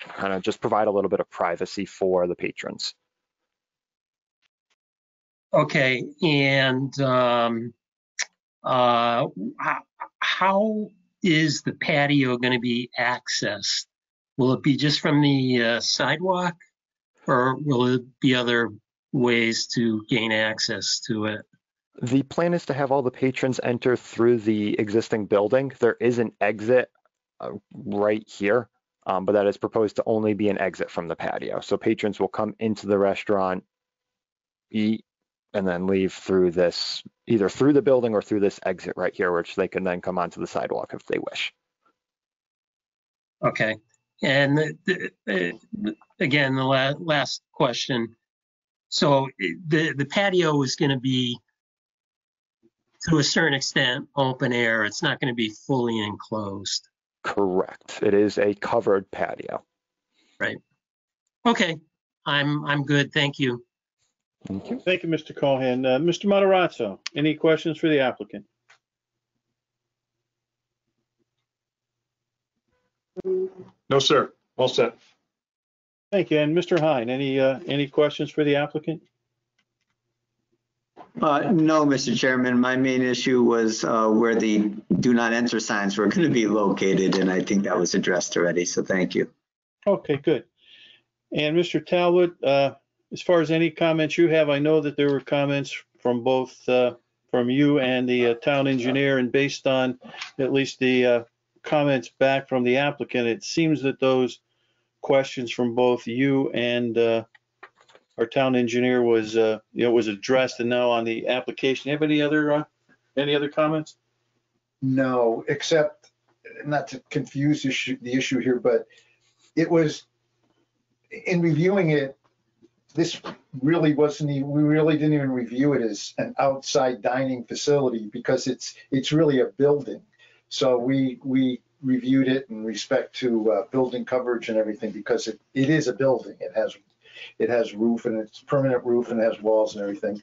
kind of just provide a little bit of privacy for the patrons. Okay, and um, uh, how, is the patio going to be accessed? Will it be just from the uh, sidewalk, or will it be other ways to gain access to it? The plan is to have all the patrons enter through the existing building. There is an exit uh, right here, um, but that is proposed to only be an exit from the patio. So patrons will come into the restaurant, eat, and then leave through this, either through the building or through this exit right here, which they can then come onto the sidewalk if they wish. Okay, and the, the, again, the la- last question. So the the patio is going to be, to a certain extent, open air. It's not going to be fully enclosed. Correct. It is a covered patio. Right. Okay, I'm I'm good. Thank you. Thank you. Thank you, Mr. Cohen. Uh, Mr. Matarazzo, any questions for the applicant? No, sir. All set. Thank you. And Mr. Hine, any, uh, any questions for the applicant? Uh, No, Mr. Chairman, my main issue was uh, where the do not enter signs were going to be located, and I think that was addressed already, so thank you. Okay, good. And Mr. Talbot, uh, as far as any comments you have, I know that there were comments from both, from you and the town engineer, and based on at least the comments back from the applicant, it seems that those questions from both you and our town engineer was, uh, you know, was addressed and now on the application. Have any other, uh, any other comments? No, except, not to confuse issue, the issue here, but it was, in reviewing it, this really wasn't, even we really didn't even review it as an outside dining facility because it's, it's really a building. So we, we reviewed it in respect to uh, building coverage and everything because it, it is a building. It has, it has roof and it's permanent roof and it has walls and everything.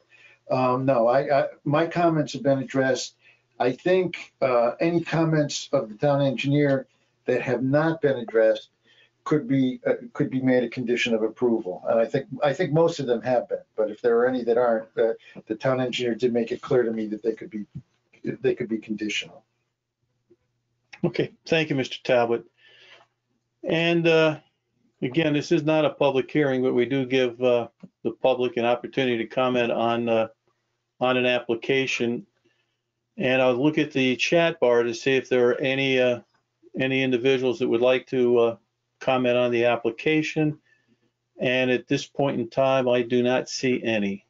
Um, no, I, I, my comments have been addressed. I think uh, any comments of the town engineer that have not been addressed, could be, uh, could be made a condition of approval. And I think, I think most of them have been, but if there are any that aren't, uh, the town engineer did make it clear to me that they could be, they could be conditional. Okay, thank you, Mr. Talbot. And uh, again, this is not a public hearing, but we do give uh, the public an opportunity to comment on, uh, on an application. And I'll look at the chat bar to see if there are any, uh, any individuals that would like to uh, comment on the application. And at this point in time, I do not see any.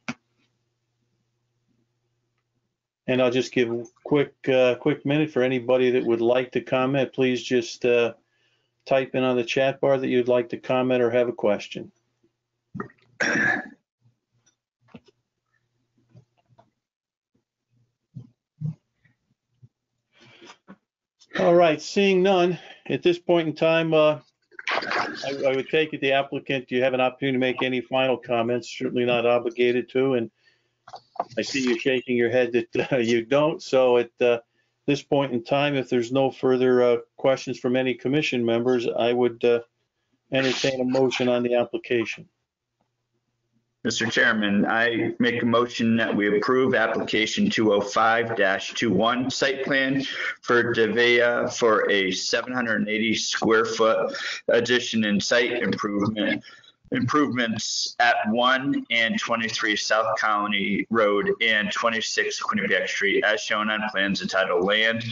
And I'll just give a quick, uh, quick minute for anybody that would like to comment. Please just uh, type in on the chat bar that you'd like to comment or have a question. All right, seeing none, at this point in time, uh, I I would take it the applicant, do you have an opportunity to make any final comments? Certainly not obligated to, and I see you shaking your head that uh, you don't. So it, uh, this point in time, if there's no further uh, questions from any commission members, I would uh, entertain a motion on the application. Mr. Chairman, I make a motion that we approve application 205-21 site plan for Devea for a 780 square foot addition and site improvement improvements at 1 and 23 South Colony Road and 26 Quinnipiac Street as shown on plans entitled Land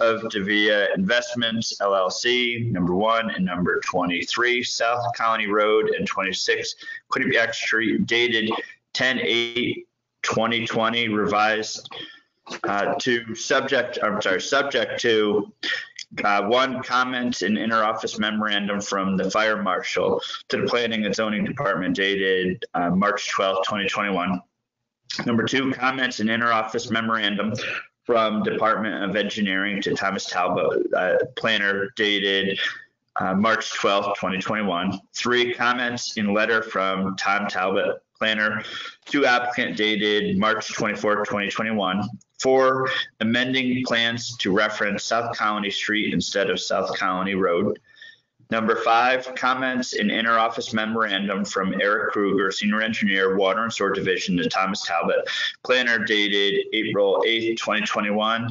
of Devea Investments LLC, number one, and number 23 South Colony Road and 26 Quinnipiac Street dated 10/8/2020 revised uh, to subject, I'm sorry, subject to uh, one comment and interoffice memorandum from the fire marshal to the planning and zoning department dated uh, March 12, 2021. Number two, comments and interoffice memorandum from Department of Engineering to Thomas Talbot, uh, planner dated uh, March 12, 2021. Three, comments in letter from Tom Talbot, planner to applicant dated March 24, 2021. Four, amending plans to reference South Colony Street instead of South Colony Road. Number five, comments in interoffice memorandum from Eric Kruger, Senior Engineer, Water and Sewer Division to Thomas Talbot, planner dated April 8, 2021.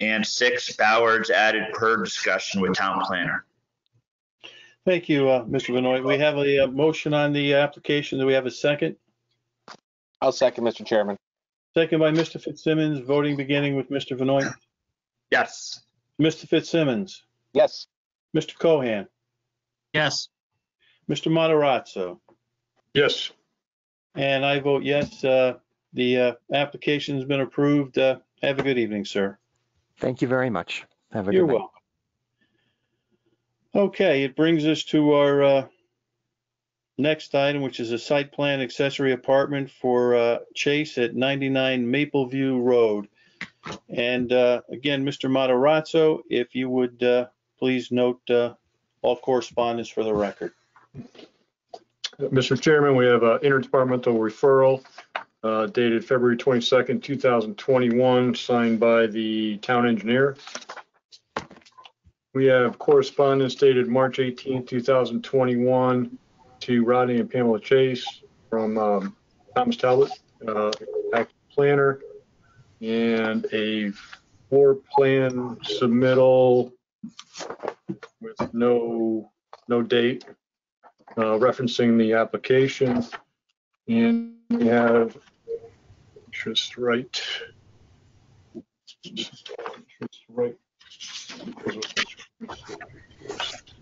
And six, Bollards added per discussion with town planner. Thank you, uh, Mr. Benoit. We have a uh, motion on the application. Do we have a second? I'll second, Mr. Chairman. Second by Mr. Fitzsimmons, voting beginning with Mr. Benoit. Yes. Mr. Fitzsimmons, Yes, Mr. Cohen, Yes, Mr. Matarazzo, Yes, and I vote yes. uh, The uh, application's been approved. Uh, Have a good evening, sir. Thank you very much. Have a You're good night. welcome. Okay, it brings us to our uh, next item, which is a site plan accessory apartment for uh, Chase at 99 Mapleview Road. And uh, again, Mr. Matarazzo, if you would uh, please note uh, all correspondence for the record. Mr. Chairman, we have an interdepartmental referral uh, dated February 22nd, 2021, signed by the town engineer. We have correspondence dated March 18, 2021 to Rodney and Pamela Chase from um, Thomas Talbot, uh, acting planner, and a floor plan submittal with no, no date uh, referencing the application. And we have just right. Interest right.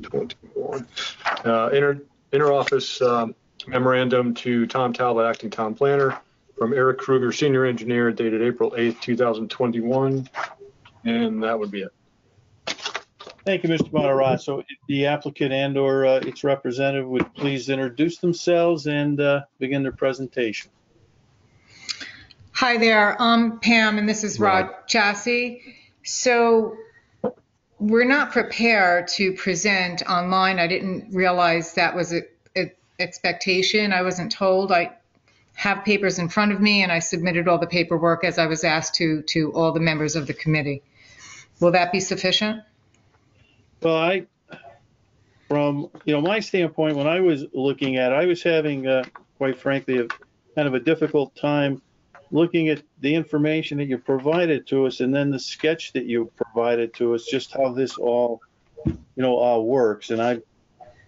21. Uh, interoffice um, memorandum to Tom Talbot, acting town planner, from Eric Kruger, senior engineer, dated April 8th, 2021. And that would be it. Thank you, Mr. Matarazzo. If the applicant and/or uh, its representative would please introduce themselves and uh, begin their presentation. Hi there, I'm Pam, and this is Rod Chassie. So we're not prepared to present online. I didn't realize that was a, a expectation. I wasn't told. I have papers in front of me, and I submitted all the paperwork as I was asked to to all the members of the committee. Will that be sufficient? Well, I, from, you know, my standpoint, when I was looking at, it, I was having, uh, quite frankly, a kind of a difficult time looking at the information that you provided to us and then the sketch that you provided to us, just how this all, you know, all works. And I,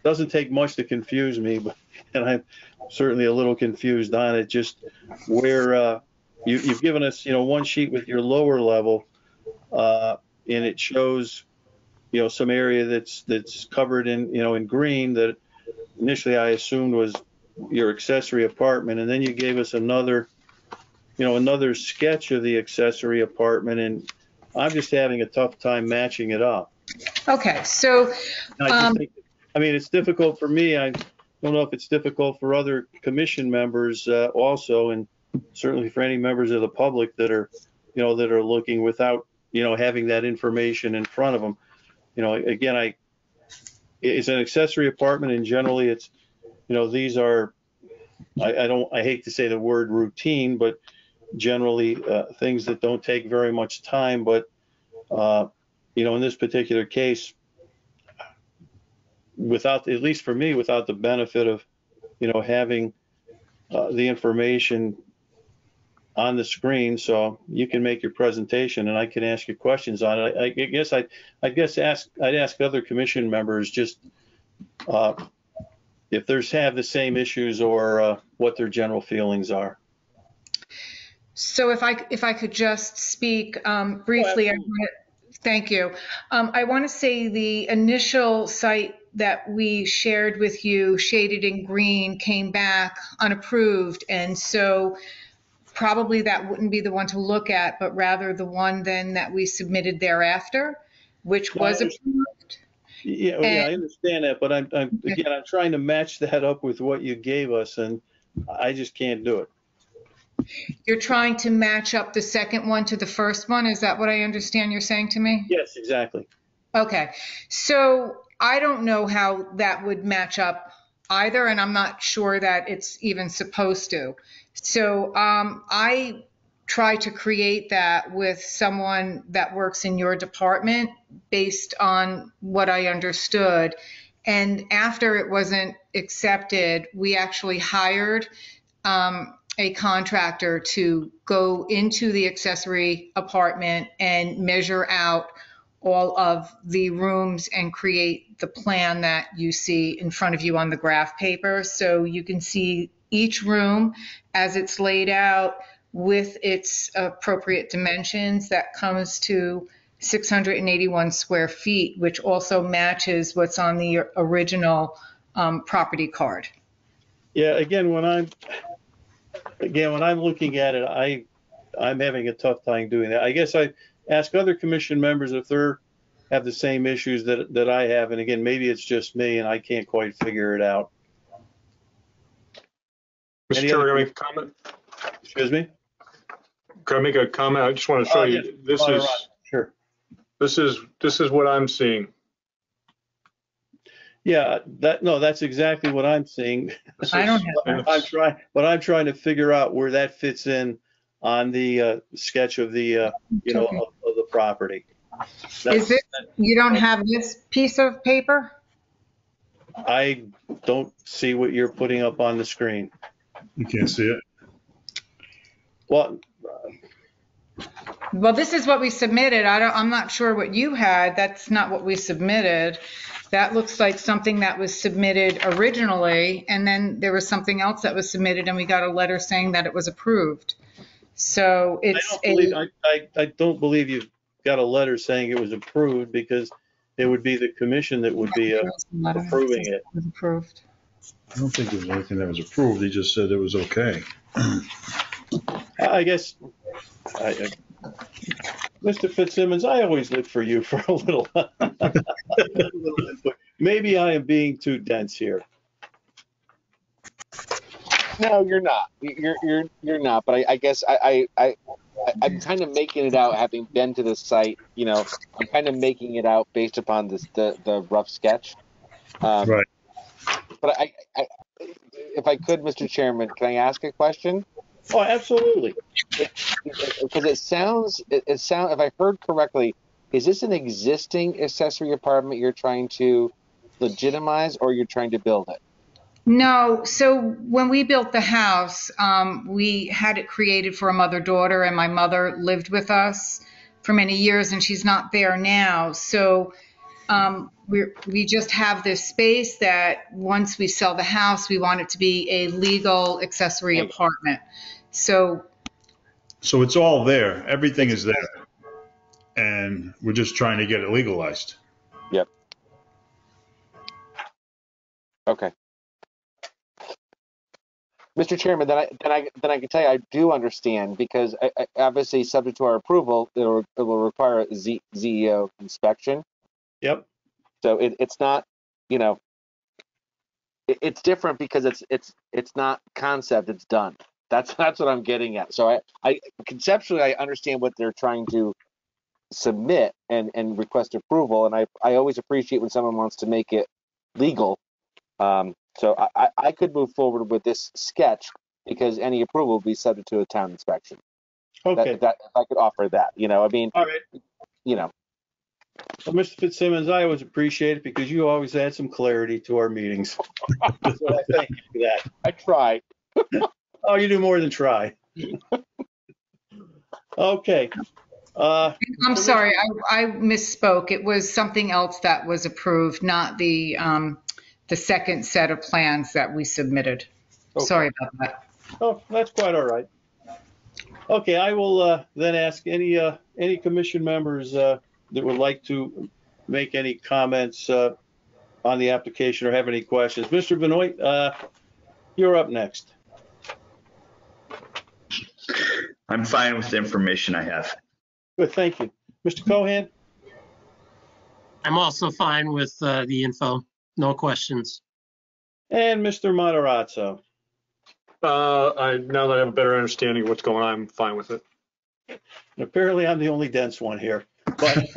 doesn't take much to confuse me, but, and I'm certainly a little confused on it, just where, uh, you, you've given us, you know, one sheet with your lower level, uh, and it shows, you know, some area that's, that's covered in, you know, in green that initially I assumed was your accessory apartment, and then you gave us another, you know, another sketch of the accessory apartment, and I'm just having a tough time matching it up. Okay, so, And I just Um, think- I mean, it's difficult for me. I don't know if it's difficult for other commission members uh, also, and certainly for any members of the public that are, you know, that are looking without, you know, having that information in front of them. You know, again, I, it's an accessory apartment and generally it's, you know, these are, I, I don't, I hate to say the word routine, but generally uh, things that don't take very much time, but, uh, you know, in this particular case, without, at least for me, without the benefit of, you know, having uh, the information on the screen, so you can make your presentation and I can ask you questions on it. I, I guess I, I guess ask, I'd ask other commission members just uh, if there's have the same issues or uh, what their general feelings are. So if I, if I could just speak um, briefly, I wanna- thank you. Um, I want to say the initial site that we shared with you, shaded in green, came back unapproved. And so probably that wouldn't be the one to look at, but rather the one then that we submitted thereafter, which was approved. Yeah, well, yeah, I understand that, but I'm, I'm, again, I'm trying to match that up with what you gave us and I just can't do it. You're trying to match up the second one to the first one? Is that what I understand you're saying to me? Yes, exactly. Okay, so I don't know how that would match up either, and I'm not sure that it's even supposed to. So um, I try to create that with someone that works in your department based on what I understood. And after it wasn't accepted, we actually hired um, a contractor to go into the accessory apartment and measure out all of the rooms and create the plan that you see in front of you on the graph paper. So you can see each room as it's laid out with its appropriate dimensions. That comes to 681 square feet, which also matches what's on the original um, property card. Yeah, again, when I'm, again, when I'm looking at it, I, I'm having a tough time doing that. I guess I ask other commission members if they're, have the same issues that, that I have. And again, maybe it's just me and I can't quite figure it out. Mr. Chair, other- can I make a comment? Excuse me? Can I make a comment? I just want to show Oh, yes. you, this is, on. Sure. this is, this is what I'm seeing. Yeah, that, no, that's exactly what I'm seeing. This I don't have I'm trying, but I'm trying to figure out where that fits in on the uh, sketch of the, uh, you know, of, of the property. Is it, you don't have this piece of paper? I don't see what you're putting up on the screen. You can't see it. Well, Well, this is what we submitted. I don't, I'm not sure what you had. That's not what we submitted. That looks like something that was submitted originally, and then there was something else that was submitted, and we got a letter saying that it was approved. So I it's don't believe, a, I, I, I don't believe you've got a letter saying it was approved because it would be the commission that would be uh, approving it. was approved. I don't think there was anything that was approved. He just said it was okay. I I guess, I, I- Mr. Fitzsimmons, I always look for you for a little. Maybe I am being too dense here. No, you're not. You're you're you're not. But I, I guess I, I I I- I'm kind of making it out, having been to the site. You know, I'm kind of making it out based upon this the the rough sketch. Um, Right. But I, I, if I could, Mr. Chairman, can I ask a question? Oh, absolutely. Because it sounds it, it sound if I heard correctly, is this an existing accessory apartment you're trying to legitimize or you're trying to build it? No, so when we built the house, um, we had it created for a mother-daughter, and my mother lived with us for many years, and she's not there now. So um, we we just have this space that once we sell the house, we want it to be a legal accessory apartment. So So it's all there. Everything is there. And we're just trying to get it legalized. Yep. Okay. Mr. Chairman, then I, then I, then I can tell you, I do understand because I, I, obviously subject to our approval, it will, it will require a Z, ZEO inspection. Yep. So it, it's not, you know, it, it's different because it's, it's, it's not concept, it's done. That's, that's what I'm getting at. So I, I conceptually, I understand what they're trying to submit and, and request approval. And I, I always appreciate when someone wants to make it legal. Um, so I, I, could move forward with this sketch because any approval would be subject to a town inspection. Okay. That, that, if I could offer that, you know, I mean, All right. you know, Well, Mr. Fitzsimmons, I always appreciate it because you always add some clarity to our meetings. So I thank you for that. I try. Oh, you do more than try. Okay. Uh, I'm sorry, I, I misspoke. It was something else that was approved, not the, um, the second set of plans that we submitted. Okay. Sorry about that. Oh, that's quite all right. Okay, I will uh, then ask any, uh, any commission members uh, that would like to make any comments uh, on the application or have any questions. Mr. Benoit, uh, you're up next. I'm fine with the information I have. Good, thank you. Mr. Cohen? I'm also fine with uh, the info. No questions. And Mr. Matarazzo? Uh, I, now that I have a better understanding of what's going on, I'm fine with it. Apparently, I'm the only dense one here. But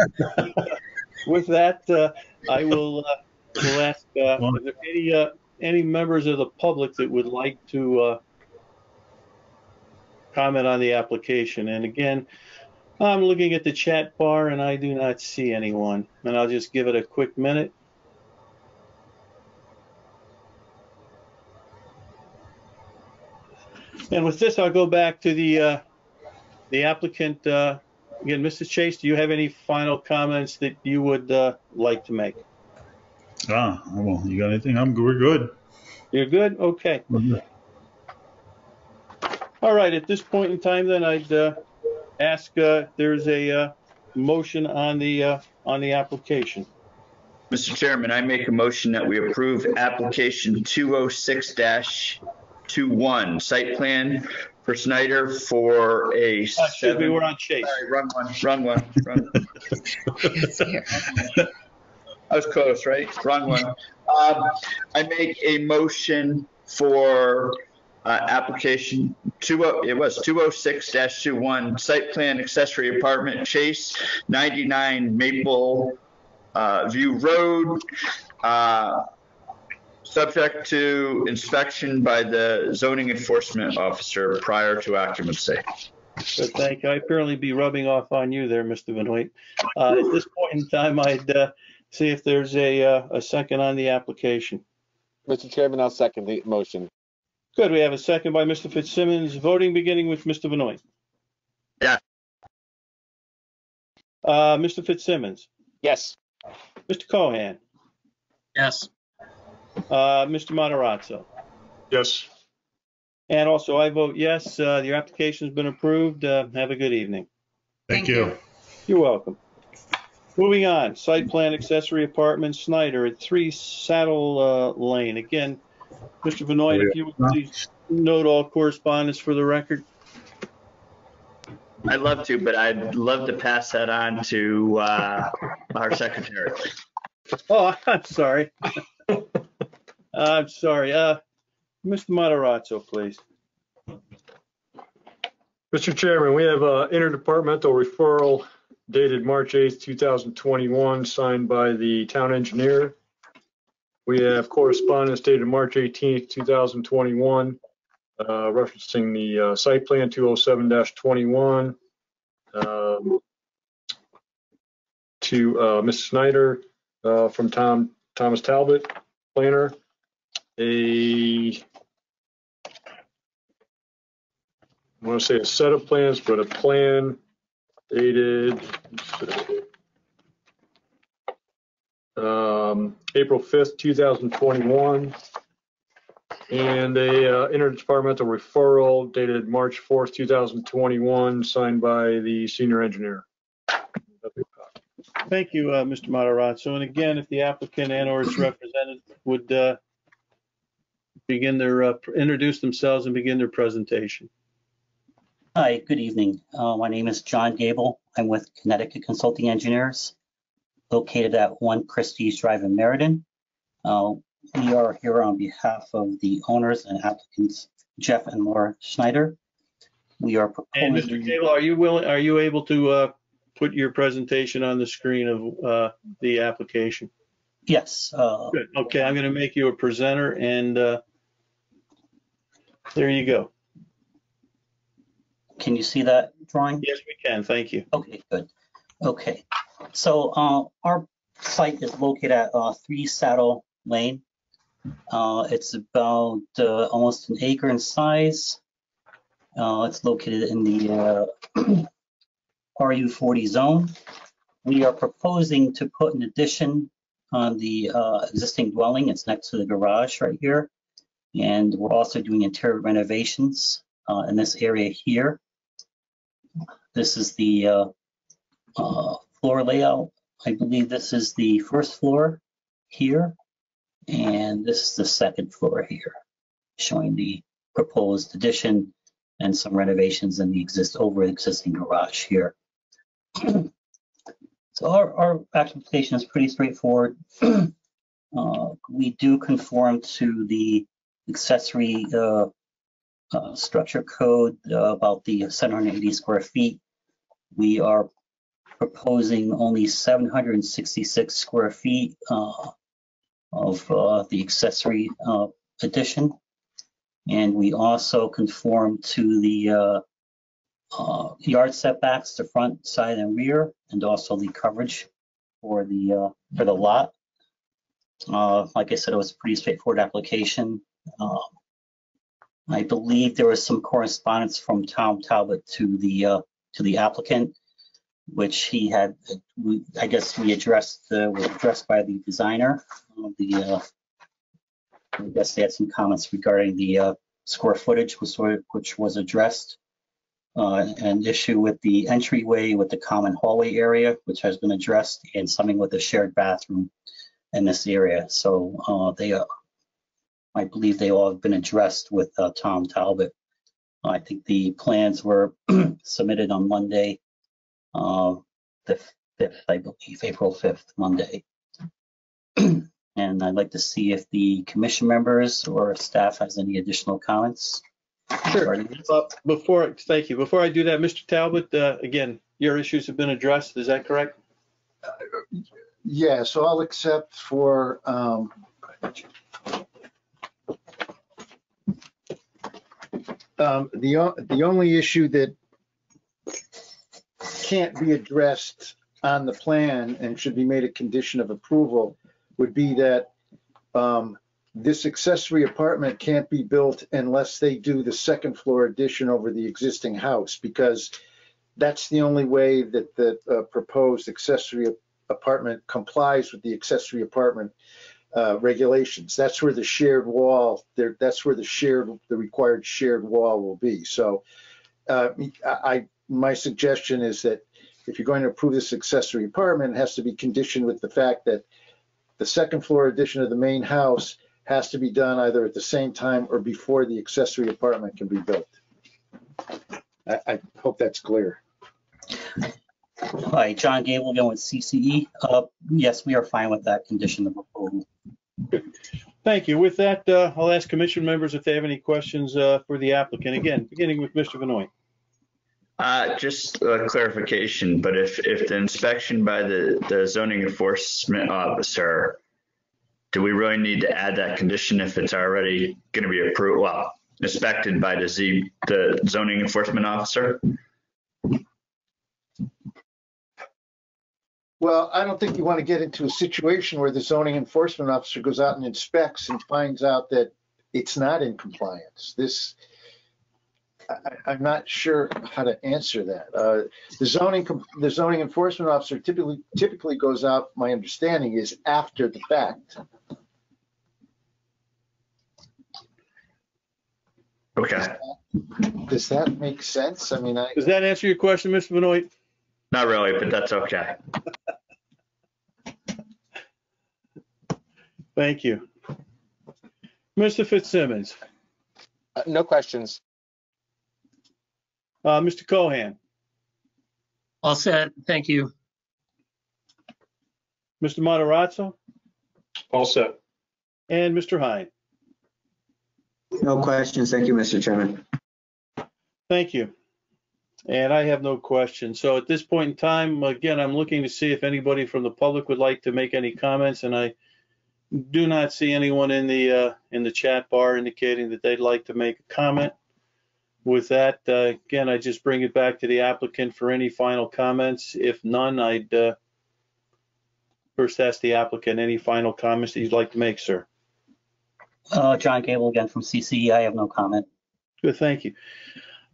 with that, uh, I will, uh, will ask, uh, if there any, uh, any members of the public that would like to, uh, comment on the application. And again, I'm looking at the chat bar and I do not see anyone. And I'll just give it a quick minute. And with this, I'll go back to the, uh, the applicant, uh, again, Mrs. Chase, do you have any final comments that you would, uh, like to make? Ah, well, you got anything? I'm, we're good. You're good? Okay. We're good. All right, at this point in time, then I'd uh, ask, uh, there's a uh, motion on the, uh, on the application. Mr. Chairman, I make a motion that we approve application 206-21, site plan for Snyder for a Excuse me, seven. we're on Chase. Sorry, wrong one, wrong one, wrong. It's here. I was close, right? Wrong one. Um, I make a motion for uh, application two, oh- it was 206-21, site plan accessory apartment Chase, 99 Maple uh, View Road, uh, subject to inspection by the zoning enforcement officer prior to occupancy. Good, thank you. I apparently be rubbing off on you there, Mr. Benoit. Uh, At this point in time, I'd uh, see if there's a, uh, a second on the application. Mr. Chairman, I'll second the motion. Good, we have a second by Mr. Fitzsimmons. Voting beginning with Mr. Benoit. Yeah. Uh, Mr. Fitzsimmons, Yes. Mr. Cohen, Yes. uh, Mr. Matarazzo. Yes. And also I vote yes, uh, your application's been approved. Uh, have a good evening. Thank Thank you. you. You're welcome. Moving on, site plan accessory apartment Snyder at 3 Saddle uh, Lane. Again, Mr. Benoit, if you would please note all correspondence for the record. I'd love to, but I'd love to pass that on to uh, our secretary. Oh, I'm sorry. I'm sorry. Uh, Mr. Matarazzo, please. Mr. Chairman, we have a interdepartmental referral dated March 8th, 2021, signed by the town engineer. We have correspondence dated March 18th, 2021, uh, referencing the uh, site plan 207-21 um, to uh, Ms. Snyder uh, from Tom Thomas Talbot, planner. A, I want to say a set of plans, but a plan dated um, April 5th, 2021. And a uh, interdepartmental referral dated March 4th, 2021, signed by the senior engineer. Thank you, uh, Mr. Matarazzo. And again, if the applicant and or its representative would uh, begin their, uh, introduce themselves and begin their presentation. Hi, good evening. Uh, My name is John Gable. I'm with Connecticut Consulting Engineers, located at 1 Prestige Drive in Meriden. Uh, We are here on behalf of the owners and applicants, Jeff and Laura Schneider. We are proposing. And Mr. Cable, are you willing, are you able to uh, put your presentation on the screen of uh, the application? yes, uh, Good. Okay, I'm going to make you a presenter and uh, there you go. can you see that drawing? Yes, we can. Thank you. Okay, good. Okay, so uh, our site is located at uh, 3 Saddle Lane. Uh, It's about uh, almost an acre in size. Uh, It's located in the uh, RU40 zone. We are proposing to put an addition on the existing dwelling. It's next to the garage right here. And we're also doing interior renovations in this area here. This is the uh, floor layout. I believe this is the first floor here, and this is the second floor here, showing the proposed addition and some renovations in the exist over existing garage here. So our, our application is pretty straightforward. Uh, we do conform to the accessory uh, uh, structure code uh, about the 780 square feet. We are proposing only 766 square feet uh, of uh, the accessory uh, addition. And we also conform to the uh, uh, yard setbacks, the front, side, and rear, and also the coverage for the, uh, for the lot. Like I said, it was a pretty straightforward application. I believe there was some correspondence from Tom Talbot to the, to the applicant, which he had, I guess we addressed, uh, was addressed by the designer of the, uh, I guess they had some comments regarding the uh, square footage, was sort of- which was addressed. Uh, An issue with the entryway with the common hallway area, which has been addressed, and something with the shared bathroom in this area. So uh, they, uh, I believe they all have been addressed with uh, Tom Talbot. I think the plans were submitted on Monday, uh, the 5th, I believe, April 5th, Monday. And I'd like to see if the commission members or staff has any additional comments. Sure. Uh, Before, thank you. Before I do that, Mr. Talbot, uh, again, your issues have been addressed. Is that correct? Yeah, so I'll accept for, um, um, the, the only issue that can't be addressed on the plan and should be made a condition of approval would be that, um, this accessory apartment can't be built unless they do the second floor addition over the existing house, because that's the only way that the uh, proposed accessory apartment complies with the accessory apartment uh, regulations. That's where the shared wall, there, that's where the shared, the required shared wall will be. So uh, I, my suggestion is that if you're going to approve this accessory apartment, it has to be conditioned with the fact that the second floor addition of the main house has to be done either at the same time or before the accessory apartment can be built. I, I hope that's clear. Hi, John Gable again with CCE. Uh, Yes, we are fine with that condition of approval. Thank you. With that, uh, I'll ask commission members if they have any questions uh, for the applicant. Again, beginning with Mr. Benoit. Uh, just a clarification, but if, if the inspection by the, the zoning enforcement officer, do we really need to add that condition if it's already going to be approved, well, inspected by the Z, the zoning enforcement officer? Well, I don't think you want to get into a situation where the zoning enforcement officer goes out and inspects and finds out that it's not in compliance. This, I, I- I'm not sure how to answer that. Uh, The zoning, the zoning enforcement officer typically, typically goes out, my understanding is after the fact. Okay, Does that make sense? I mean, I, Does that answer your question, Mr. Benoit? not really, but that's okay. Thank you. Mr. Fitzsimmons, Uh, No questions. Uh, Mr. Cohen, All set. Thank you. Mr. Matarazzo, All set. and Mr. Hine. No questions. Thank you, Mr. Chairman. Thank you. And I have no questions. So at this point in time, again, I'm looking to see if anybody from the public would like to make any comments, and I do not see anyone in the, uh, in the chat bar indicating that they'd like to make a comment. With that, uh, again, I just bring it back to the applicant for any final comments. If none, I'd, uh, first ask the applicant, any final comments that you'd like to make, sir? Uh, John Gable again from CCE. I have no comment. Good, thank you.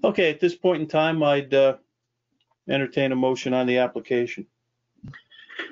Okay, at this point in time, I'd uh, entertain a motion on the application.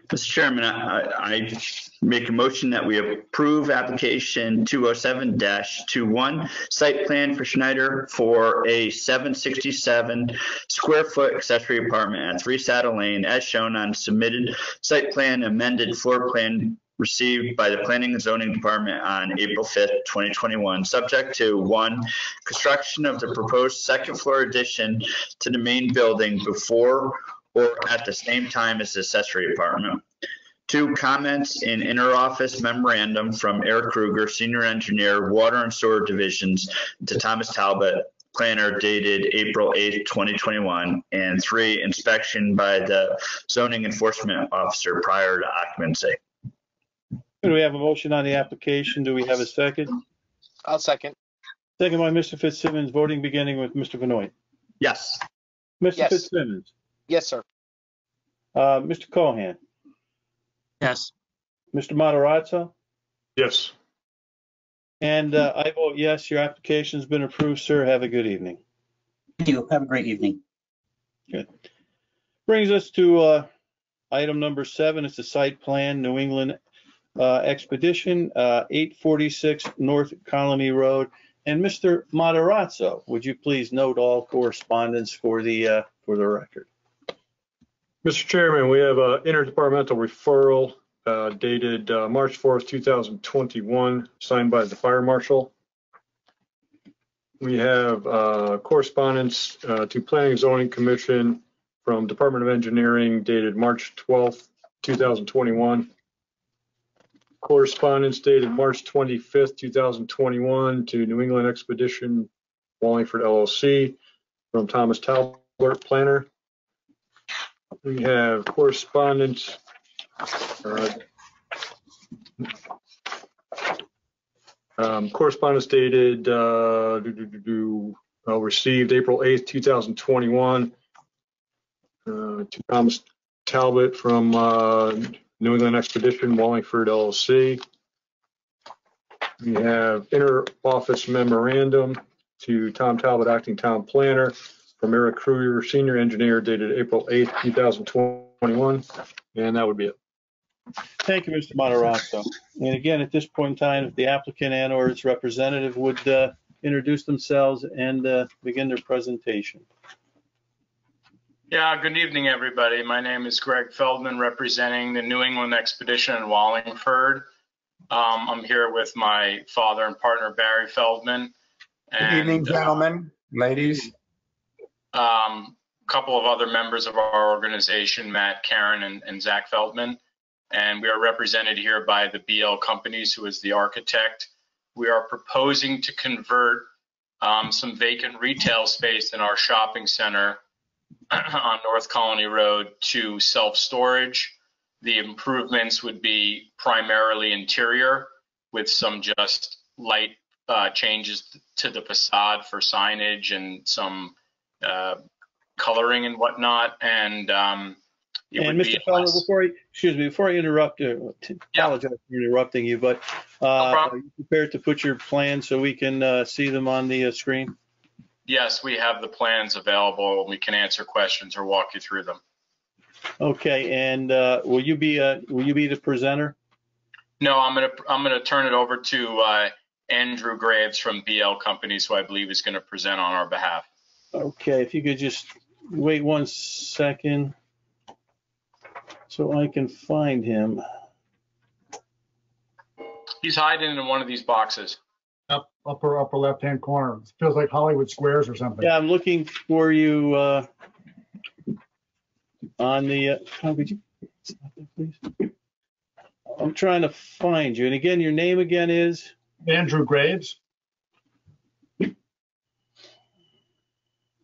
Mr. Chairman, I, I make a motion that we approve application 207-21, site plan for Schneider for a 767 square foot accessory apartment at 3 Saddle Lane as shown on submitted site plan amended floor plan received by the Planning and Zoning Department on April 5th, 2021, subject to, one, construction of the proposed second floor addition to the main building before or at the same time as the accessory apartment. Two, comments in interoffice memorandum from Eric Kruger, Senior Engineer, Water and Sewer Divisions, to Thomas Talbot, planner dated April 8, 2021. And three, inspection by the zoning enforcement officer prior to occupancy. Do we have a motion on the application? Do we have a second? I'll second. Second by Mr. Fitzsimmons, voting beginning with Mr. Benoit. Yes. Mr. Yes. Fitzsimmons, Yes, sir. uh, Mr. Cohen, Yes. Mr. Matarazzo, Yes. and uh, I vote yes, your application's been approved, sir. Have a good evening. Thank you. Have a great evening. Brings us to uh, item number seven. It's the site plan, New England uh, Expedition, uh, 846 North Colony Road. And Mr. Matarazzo, would you please note all correspondence for the, uh, for the record? Mr. Chairman, we have an interdepartmental referral uh, dated uh, March 4th, 2021, signed by the fire marshal. We have uh, correspondence uh, to Planning and Zoning Commission from Department of Engineering dated March 12th, 2021. Correspondence dated March 25th, 2021 to New England Expedition Wallingford LLC from Thomas Talbot, planner. We have correspondence. uh, um, Correspondence dated, uh, do, do, do, do, uh, received April 8th, 2021. uh, To Thomas Talbot from uh, New England Expedition Wallingford LLC. We have inter-office memorandum to Tom Talbot, acting town planner, from Eric Kruger, senior engineer, dated April 8th, 2021. And that would be it. Thank you, Mr. Matarazzo. And again, at this point in time, if the applicant and or its representative would uh, introduce themselves and uh, begin their presentation. Yeah, good evening, everybody. My name is Greg Feldman, representing the New England Expedition in Wallingford. Um, I'm here with my father and partner, Barry Feldman. Good evening, and, uh, gentlemen, ladies. Um, a couple of other members of our organization, Matt, Karen, and, and Zach Feldman. And we are represented here by the BL Companies, who is the architect. We are proposing to convert um, some vacant retail space in our shopping center on North Colony Road to self-storage. The improvements would be primarily interior with some just light uh, changes to the facade for signage and some uh, coloring and whatnot. And um, it And would be Mr. Feldman, less. before I, excuse me, before I interrupt, uh, apologize for interrupting you, but uh, are you prepared to put your plans so we can uh, see them on the uh, screen? Yes, we have the plans available. We can answer questions or walk you through them. Okay, and uh, will you be, uh, will you be the presenter? No, I'm gonna, I'm gonna turn it over to uh, Andrew Graves from BL Companies, who I believe is gonna present on our behalf. Okay, if you could just wait one second so I can find him. He's hiding in one of these boxes. Up, upper, upper left-hand corner. Feels like Hollywood Squares or something. Yeah, I'm looking for you uh, on the, uh, Tom, could you stop that, please? I'm trying to find you. And again, your name again is? Andrew Graves.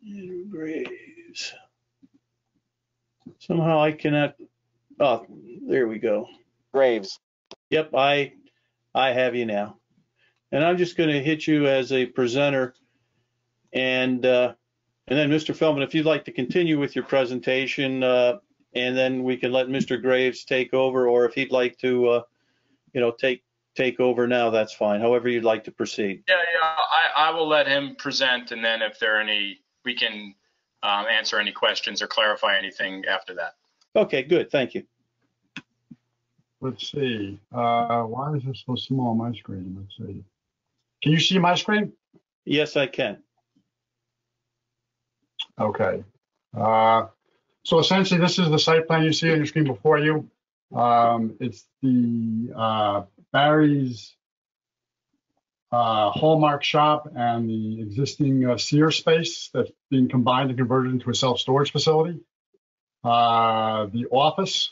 Andrew Graves. Somehow I cannot, oh, there we go. Graves. Yep, I, I have you now. And I'm just going to hit you as a presenter. And, uh, and then Mr. Feldman, if you'd like to continue with your presentation, uh, and then we can let Mr. Graves take over, or if he'd like to, uh, you know, take, take over now, that's fine. However you'd like to proceed. Yeah, yeah, I, I will let him present, and then if there are any, we can um, answer any questions or clarify anything after that. Okay, good. Thank you. Let's see. Uh, why is this so small on my screen? Let's see. Can you see my screen? Yes, I can. Okay. Uh, so essentially, this is the site plan you see on your screen before you. Um, it's the uh, Barry's uh, Hallmark shop and the existing uh, Sears space that's being combined and converted into a self-storage facility. Uh, the office.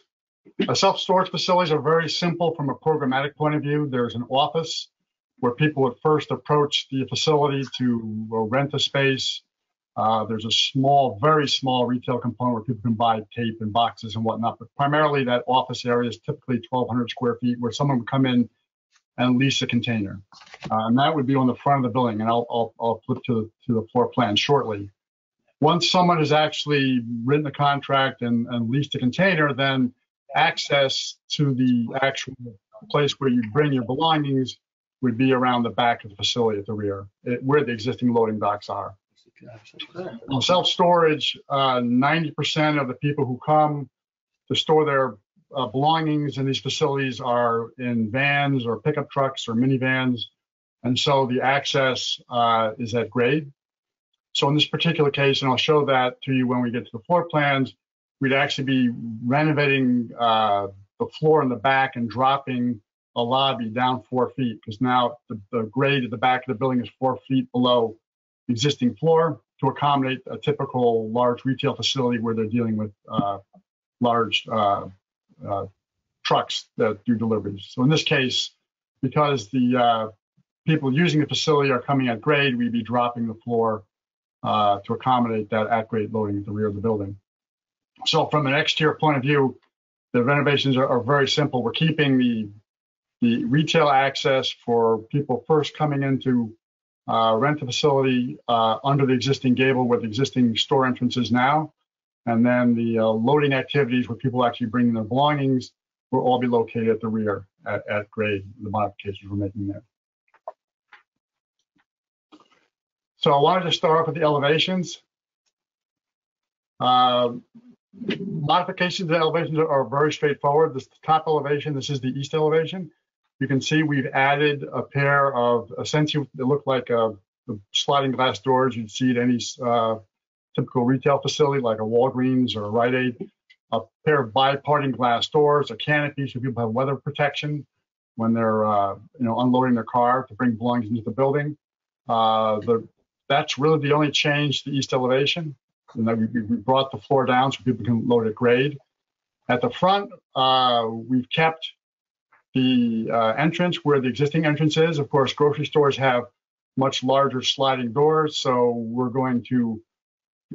Uh, self-storage facilities are very simple from a programmatic point of view. There's an office where people would first approach the facility to uh, rent a space. Uh, there's a small, very small retail component where people can buy tape and boxes and whatnot, but primarily that office area is typically 1,200 square feet where someone would come in and lease a container. Uh, and that would be on the front of the building. And I'll, I'll, I'll flip to the, to the floor plan shortly. Once someone has actually written the contract and, and leased a container, then access to the actual place where you bring your belongings would be around the back of the facility at the rear, it, where the existing loading docks are. On self-storage, uh, 90% of the people who come to store their uh, belongings in these facilities are in vans or pickup trucks or minivans. And so the access uh, is at grade. So in this particular case, and I'll show that to you when we get to the floor plans, we'd actually be renovating uh, the floor in the back and dropping a lobby down four feet because now the, the grade at the back of the building is four feet below the existing floor to accommodate a typical large retail facility where they're dealing with uh, large uh, uh, trucks that do deliveries. So in this case, because the uh, people using the facility are coming at grade, we'd be dropping the floor uh, to accommodate that at grade loading at the rear of the building. So from an exterior point of view, the renovations are, are very simple. We're keeping the the retail access for people first coming into uh, rent the facility uh, under the existing gable with existing store entrances now. And then the uh, loading activities where people actually bring in their belongings will all be located at the rear at, at grade, the modifications we're making there. So I wanted to start off with the elevations. Uh, modifications to elevations are, very straightforward. This top elevation, this is the east elevation. You can see we've added a pair of essentially they look like a, a sliding glass doors you'd see at any uh, typical retail facility like a Walgreens or a Rite Aid. A pair of biparting glass doors, a canopy so people have weather protection when they're uh, you know unloading their car to bring belongings into the building. Uh, the, that's really the only change to the east elevation. And we, we brought the floor down so people can load at grade. At the front, uh, we've kept the uh, entrance where the existing entrance is. Of course, grocery stores have much larger sliding doors, so we're going to,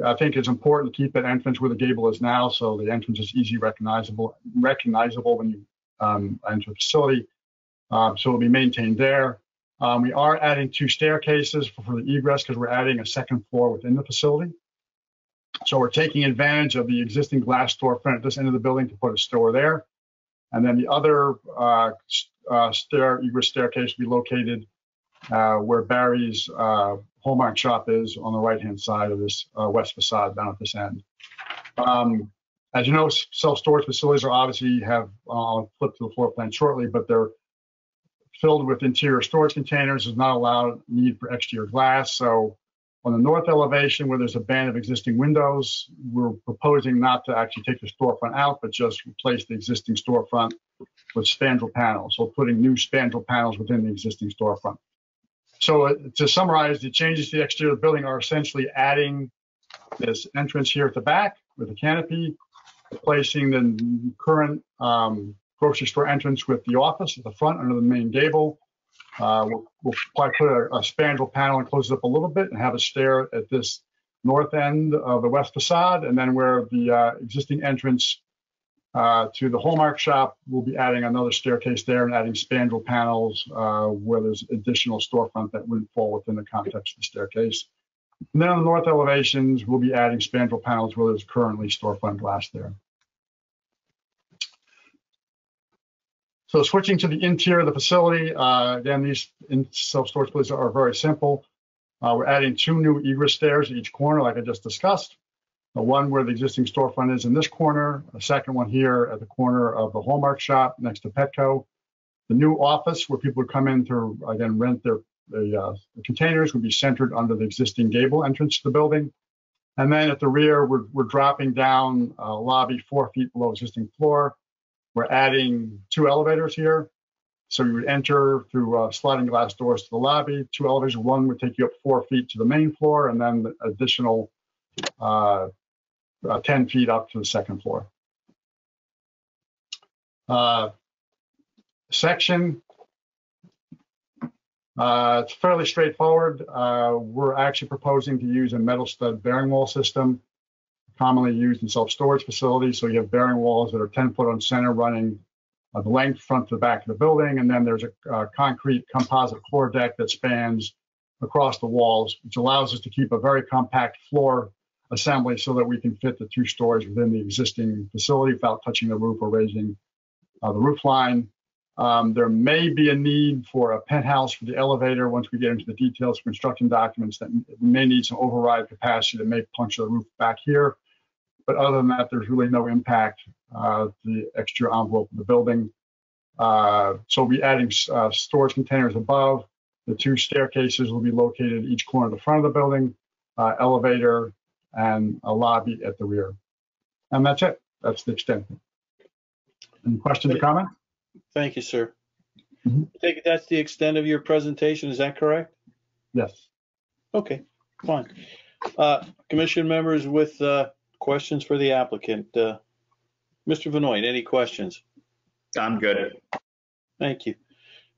I think it's important to keep that entrance where the gable is now, so the entrance is easy recognizable, recognizable when you um, enter the facility. Um, so it'll be maintained there. Um, we are adding two staircases for, for the egress because we're adding a second floor within the facility. So we're taking advantage of the existing glass storefront at this end of the building to put a store there. And then the other uh, uh, stair, egress staircase will be located uh, where Barry's uh, Hallmark shop is on the right-hand side of this uh, west facade down at this end. Um, As you know, self-storage facilities are obviously have, uh, I'll flip to the floor plan shortly, but they're filled with interior storage containers. There's not allowed need for exterior glass. So on the north elevation where there's a band of existing windows, we're proposing not to actually take the storefront out, but just replace the existing storefront with spandrel panels. So putting new spandrel panels within the existing storefront. So uh, to summarize, the changes to the exterior of the building are essentially adding this entrance here at the back with a canopy, replacing the current um, grocery store entrance with the office at the front under the main gable. Uh, We'll we'll probably put a a spandrel panel and close it up a little bit and have a stair at this north end of the west facade. And then where the uh, existing entrance uh, to the Hallmark shop, we'll be adding another staircase there and adding spandrel panels uh, where there's additional storefront that wouldn't fall within the context of the staircase. And then on the north elevations, we'll be adding spandrel panels where there's currently storefront glass there. So switching to the interior of the facility, uh, again, these self-storage facilities are very simple. Uh, we're adding two new egress stairs at each corner, like I just discussed. The one where the existing storefront is in this corner, a second one here at the corner of the Hallmark shop next to Petco. The new office where people would come in to, again, rent their the, uh, the containers would be centered under the existing gable entrance to the building. And then at the rear, we're, we're dropping down a lobby four feet below existing floor. We're adding two elevators here. So you would enter through uh, sliding glass doors to the lobby, two elevators. One would take you up four feet to the main floor and then the additional uh, uh, 10 feet up to the second floor. Uh, Section, uh, it's fairly straightforward. Uh, We're actually proposing to use a metal stud bearing wall system commonly used in self-storage facilities. So you have bearing walls that are 10 foot on center running uh, the length front to the back of the building. And then there's a uh, concrete composite core deck that spans across the walls, which allows us to keep a very compact floor assembly so that we can fit the two stories within the existing facility without touching the roof or raising uh, the roof line. Um, there may be a need for a penthouse for the elevator once we get into the details of construction documents that may need some override capacity to make puncture the roof back here. But other than that, there's really no impact uh, the exterior envelope of the building. Uh, so we'll be adding uh, storage containers above. The two staircases will be located at each corner of the front of the building, uh, elevator, and a lobby at the rear. And that's it. That's the extent. Any questions or comments? Thank you, sir. Mhm. I think that's the extent of your presentation, is that correct? Yes. Okay, fine. Uh, Commission members with uh, questions for the applicant. uh, Mr. Benoit, any questions? I'm good. Thank you.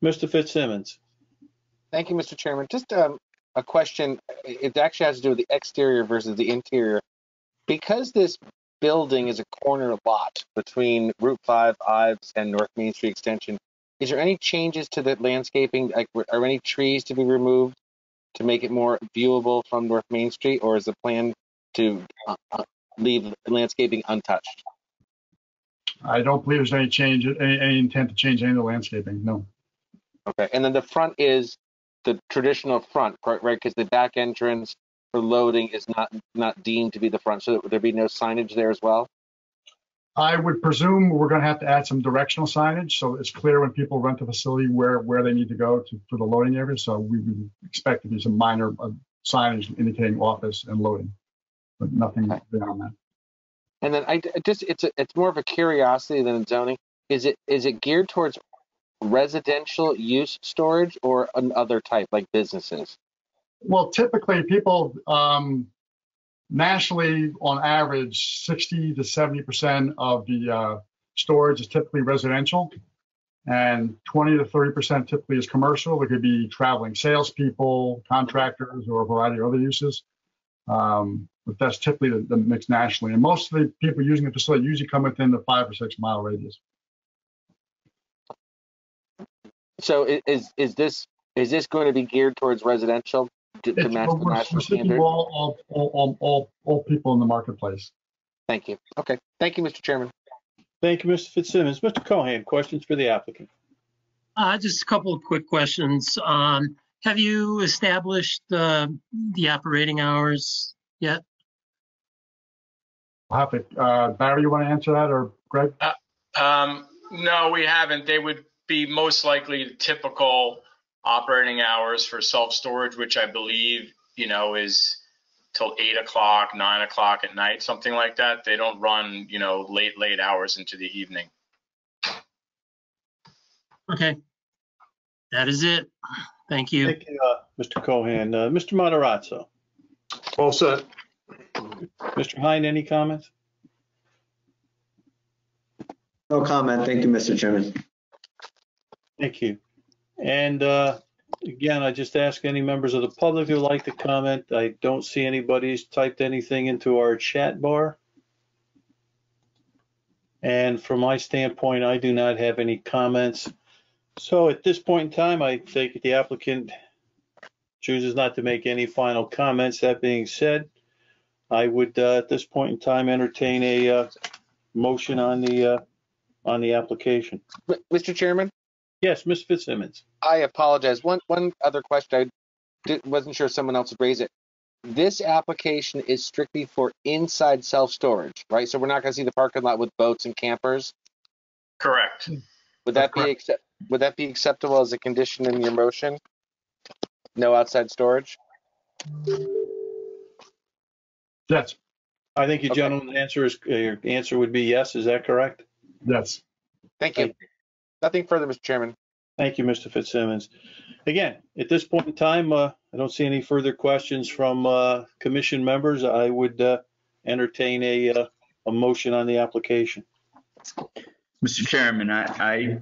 Mr. Fitzsimmons? Thank you, Mr. Chairman. Just um, a question. It actually has to do with the exterior versus the interior. Because this building is a corner lot between Route 5, Ives, and North Main Street Extension, is there any changes to the landscaping? Like, are any trees to be removed to make it more viewable from North Main Street, or is the plan to uh, uh, leave landscaping untouched? I don't believe there's any change, any, any intent to change any of the landscaping, no. Okay, and then the front is the traditional front, right? Because the back entrance for loading is not not deemed to be the front, so would there be no signage there as well? I would presume we're going to have to add some directional signage, so it's clear when people rent the facility where, where they need to go to, for the loading area. So we would expect to be some minor uh, signage indicating office and loading, but nothing beyond that. And then I I just it's a, it's more of a curiosity than a zoning. Is it is it geared towards residential use storage or another type like businesses? Well, typically people, um, nationally, on average, 60 to 70% of the, uh, storage is typically residential. And 20 to 30% typically is commercial. It could be traveling salespeople, contractors, or a variety of other uses. Um, but that's typically the, the mix nationally. And most of the people using the facility usually come within the five or six mile radius. So is is this is this going to be geared towards residential to to match the we're- national standard? All, all, all, all, all, all people in the marketplace. Thank you. Okay, thank you, Mr. Chairman. Thank you, Mr. Fitzsimmons. Mr. Cohen, questions for the applicant? Uh, just a couple of quick questions. Um, have you established the, the operating hours yet? I'll have to, uh, Barry, you want to answer that or Greg? Um, no, we haven't. They would be most likely the typical operating hours for self-storage, which I believe, you know, is till eight o'clock, nine o'clock at night, something like that. They don't run, you know, late, late hours into the evening. Okay. That is it. Thank you. Thank you, uh, Mr. Cohen. Uh, Mr. Matarazzo, All set. Mr. Hine, any comments? No comment. Thank you, Mr. Chairman. Thank you. And uh, again, I just ask any members of the public who like to comment. I don't see anybody's typed anything into our chat bar. And from my standpoint, I do not have any comments. So at this point in time, I think the applicant chooses not to make any final comments. That being said, I would, uh, at this point in time, entertain a uh, motion on the, uh, on the application. Mr. Chairman, Yes, Ms. Fitzsimmons. I apologize. One, one other question. I did, wasn't sure if someone else would raise it. This application is strictly for inside self-storage, right? So we're not gonna see the parking lot with boats and campers? Correct. Would that be accept, would that be acceptable as a condition in your motion? No outside storage? Yes, I think your Okay. gentleman's answer is, uh, your answer would be yes, is that correct? yes. Thank you. Nothing further, Mr. Chairman. Thank you, Mr. Fitzsimmons. Again, at this point in time, uh, I don't see any further questions from uh, commission members. I would uh, entertain a, uh, a motion on the application. Mr. Chairman, I, I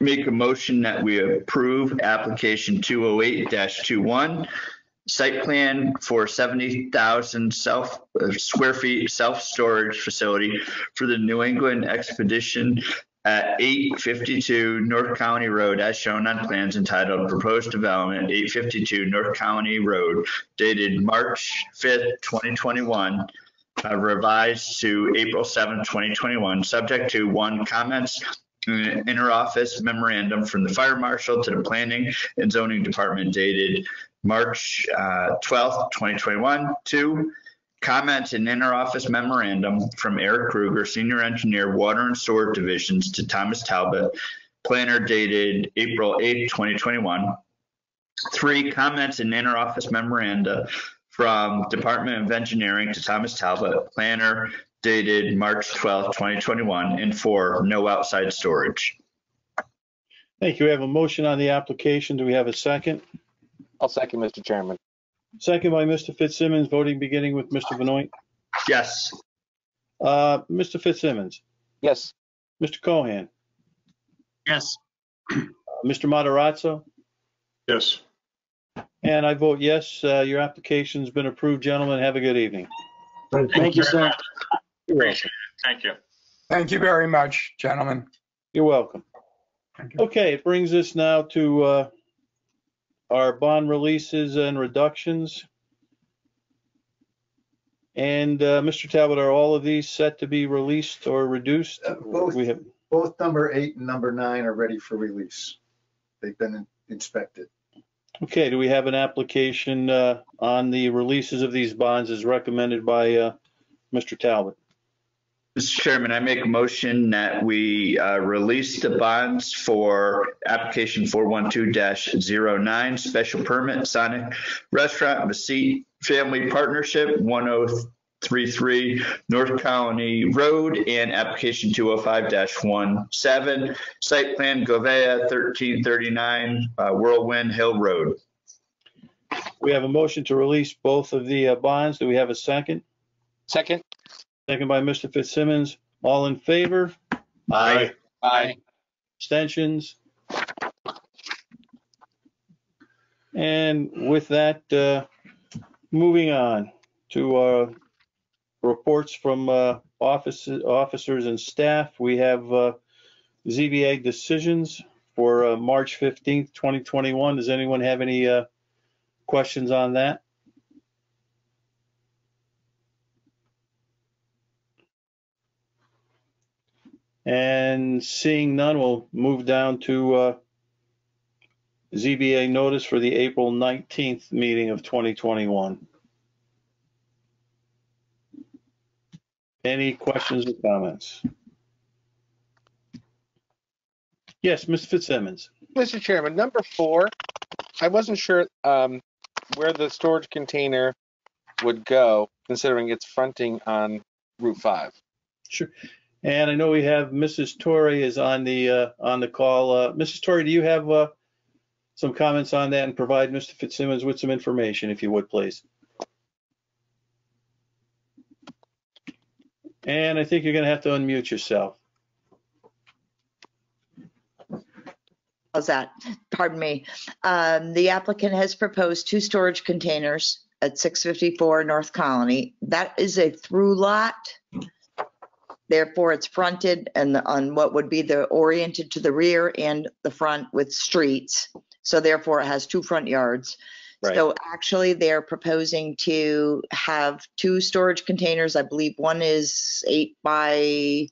make a motion that we approve application 208-21, site plan for 70,000 self, uh, square feet self-storage facility for the New England Expedition at 852 North Colony Road as shown on plans entitled Proposed Development, 852 North Colony Road, dated March 5th, 2021, uh, revised to April 7th, 2021, subject to one, comments an interoffice memorandum from the fire marshal to the planning and zoning department dated March uh, 12th, 2021. Two, comments in interoffice memorandum from Eric Kruger, senior engineer, water and sewer divisions to Thomas Talbot, planner dated April 8, 2021. Three, comments in interoffice memoranda from Department of Engineering to Thomas Talbot, planner dated March 12, 2021. And four, no outside storage. Thank you. We have a motion on the application. Do we have a second? I'll second, Mr. Chairman. Second by Mr. Fitzsimmons, voting beginning with Mr. Benoit. Yes. Uh, Mr. Fitzsimmons, Yes, Mr. Cohen, Yes. Mr. Matarazzo, Yes. and I vote yes. Uh, Your application's been approved, gentlemen. Have a good evening. Great. Thank you, sir. You're welcome. Appreciate it. Thank you. Thank you very much, gentlemen. You're welcome. Thank you. Okay, it brings us now to uh, our bond releases and reductions. And uh, Mr. Talbot, are all of these set to be released or reduced? Uh, both. We have, Both number eight and number nine are ready for release. They've been inspected. okay, do we have an application uh, on the releases of these bonds as recommended by uh, Mr. Talbot? Mr. Chairman, I make a motion that we uh, release the bonds for application 412-09, special permit Sonic Restaurant Mesite Family Partnership, 1033 North Colony Road, and application 205-17, site plan Govea 1339 uh, Whirlwind Hill Road. We have a motion to release both of the uh, bonds. Do we have a second? second? Second by Mr. Fitzsimmons. All in favor? Aye. Aye. Abstentions? And with that, uh, moving on to uh, reports from uh, offices- officers and staff, we have uh, ZBA decisions for uh, March 15th, 2021. Does anyone have any uh, questions on that? And seeing none, we'll move down to uh, ZBA notice for the April 19th meeting of 2021. Any questions or comments? Yes, Mr. Fitzsimmons. Mr. Chairman, number four, I wasn't sure um, where the storage container would go, considering it's fronting on Route 5. Sure. And I know we have Mrs. Torrey is on the, uh, on the call. Uh, Mrs. Torrey, do you have, uh, some comments on that and provide Mr. Fitzsimmons with some information, if you would, please? And I think you're gonna have to unmute yourself. How's that? Pardon me. Um, the applicant has proposed two storage containers at 654 North Colony. That is a through lot. Therefore, it's fronted and on what would be the oriented to the rear and the front with streets. So therefore, it has two front yards. Right. So actually, they're proposing to have two storage containers. I believe one is eight by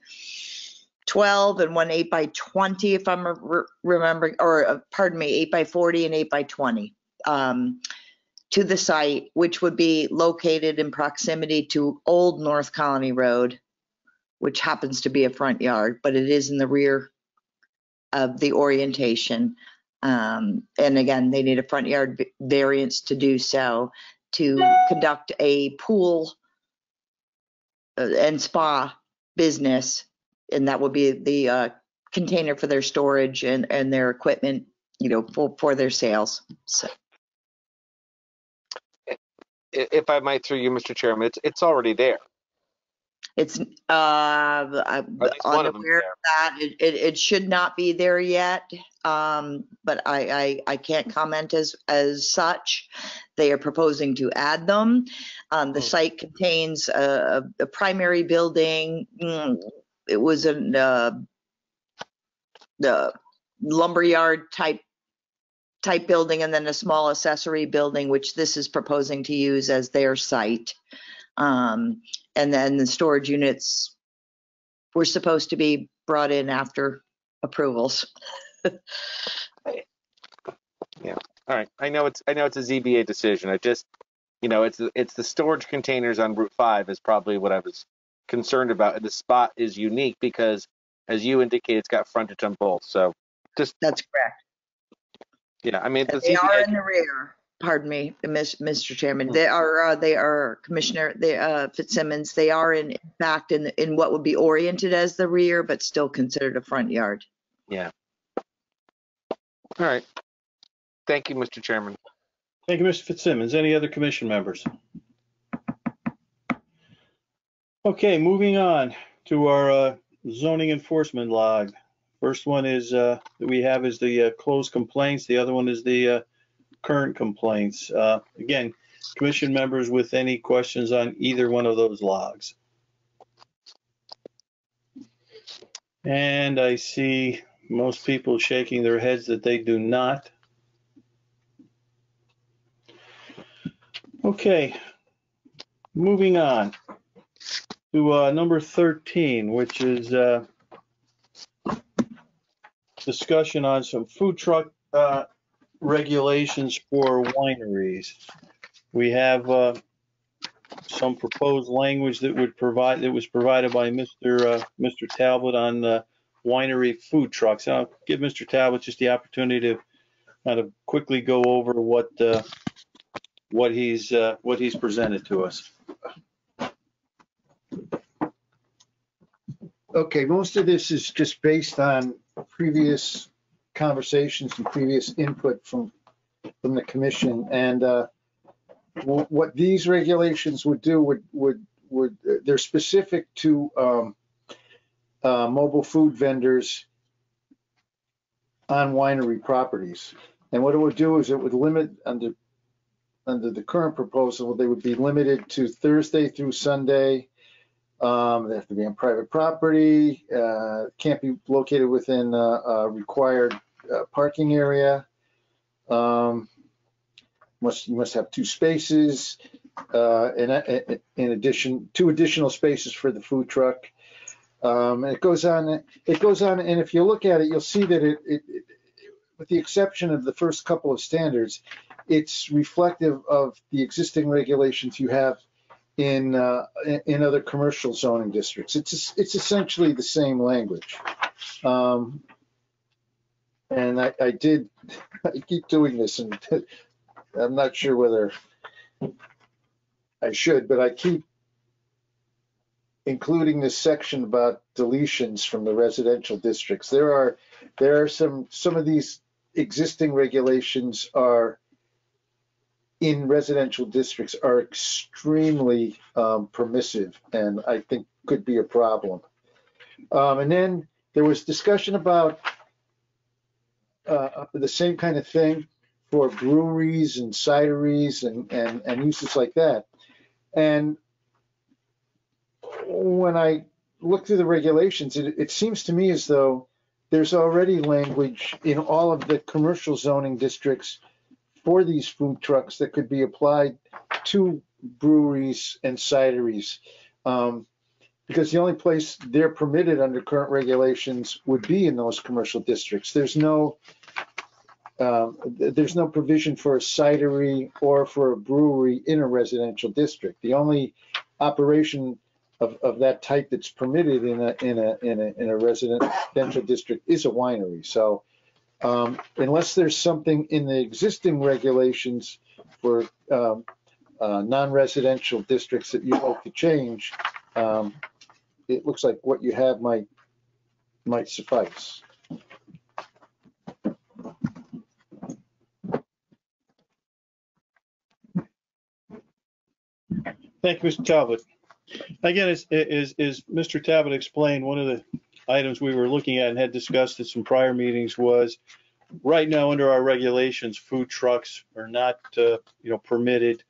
12 and one eight by 20, if I'm re- remembering, or uh, pardon me, eight by 40 and eight by 20 um, to the site, which would be located in proximity to Old North Colony Road, which happens to be a front yard, but it is in the rear of the orientation. Um, and again, they need a front yard variance to do so to conduct a pool uh, and spa business. And that would be the uh, container for their storage and, and their equipment, you know, for, for their sales. So If I might through you, Mr. Chairman, it's, it's already there. It's, uh, I'm At least one of them's unaware of that. It, it, it should not be there yet. Um, but I, I, I can't comment as, as such. They are proposing to add them. Um, the Hmm. site contains a, a primary building. mm, It was an, uh, the lumberyard type, type building and then a small accessory building, which this is proposing to use as their site. Um, and then the storage units were supposed to be brought in after approvals. Yeah, all right. I know it's, I know it's a ZBA decision. I just, you know, it's, it's the storage containers on Route 5 is probably what I was concerned about. And the spot is unique because, as you indicate, it's got frontage on both. So just, That's correct. yeah, I mean, the They are in the rear, pardon me, Mr. Chairman. They are, uh, they are Commissioner, they, uh, Fitzsimmons, they are in in fact in, in what would be oriented as the rear, but still considered a front yard. yeah. All right. Thank you, Mr. Chairman. Thank you, Mr. Fitzsimmons. Any other commission members? Okay, moving on to our uh, zoning enforcement log. First one is, uh, that we have is the uh, closed complaints. The other one is the uh, current complaints. Uh, Again, commission members with any questions on either one of those logs. And I see most people shaking their heads that they do not. Okay, moving on to uh, number 13, which is uh, discussion on some food truck uh, regulations for wineries. We have uh, some proposed language that would provide, that was provided by Mr. uh, Mr. Talbot on the winery food trucks. I'll give Mr. Talbot just the opportunity to kind of quickly go over what, uh, what he's, uh, what he's presented to us. Okay, most of this is just based on previous conversations and previous input from, from the commission. And uh, wh- what these regulations would do would, would, would, they're specific to um, uh, mobile food vendors on winery properties. And what it would do is it would limit under, under the current proposal, they would be limited to Thursday through Sunday, um, they have to be on private property, uh, can't be located within a required uh, parking area. Um, must, you must have two spaces, uh, in, in addition, two additional spaces for the food truck. Um, and it goes on, it goes on, and if you look at it, you'll see that it, it, it- with the exception of the first couple of standards, it's reflective of the existing regulations you have in, uh, in- in other commercial zoning districts. It's, it's essentially the same language. Um, and I, I did, I keep doing this and I'm not sure whether I should, but I keep including this section about deletions from the residential districts. There are, there are some, some of these existing regulations are in residential districts are extremely um, permissive and I think could be a problem. Um, and then there was discussion about uh, the same kind of thing for breweries and cideries and, and, and uses like that. And when I look through the regulations, it, it seems to me as though there's already language in all of the commercial zoning districts for these food trucks that could be applied to breweries and cideries. Um, because the only place they're permitted under current regulations would be in those commercial districts. There's no, um, th- there's no provision for a cidery or for a brewery in a residential district. The only operation of, of that type that's permitted in a, in a, in a, in a residential district is a winery. So um, unless there's something in the existing regulations for um, uh, non-residential districts that you'd like to change, um, it looks like what you have might, might suffice. Thank you, Mr. Talbot. Again, as, is, is Mr. Talbot explained, one of the items we were looking at and had discussed at some prior meetings was right now, under our regulations, food trucks are not, uh, you know, permitted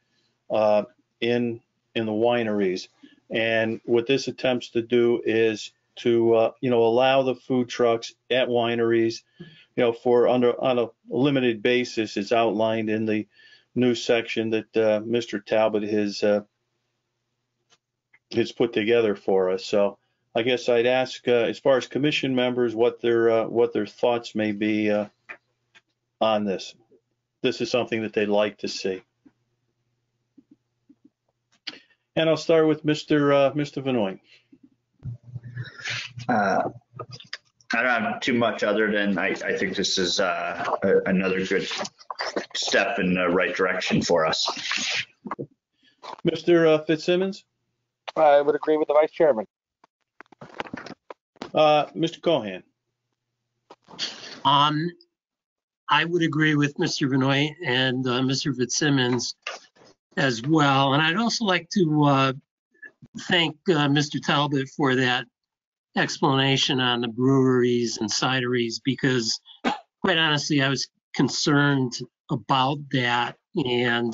uh, in, in the wineries. And what this attempts to do is to, uh, you know, allow the food trucks at wineries, you know, for under, on a limited basis, it's outlined in the new section that uh, Mr. Talbot has uh, has put together for us. So I guess I'd ask, uh, as far as commission members, what their uh, what their thoughts may be uh, on this. This is something that they'd like to see. And I'll start with Mr. Uh, Mr. Benoit. Uh, I don't have too much other than I, I think this is uh, a- another good step in the right direction for us. Mr. uh, Fitzsimmons, I would agree with the vice chairman. uh, Mr. Cohen, Um, I would agree with Mr. Benoit and uh, Mr. Fitzsimmons as well. And I'd also like to uh, thank uh, Mr. Talbot for that explanation on the breweries and cideries because quite honestly, I was concerned about that and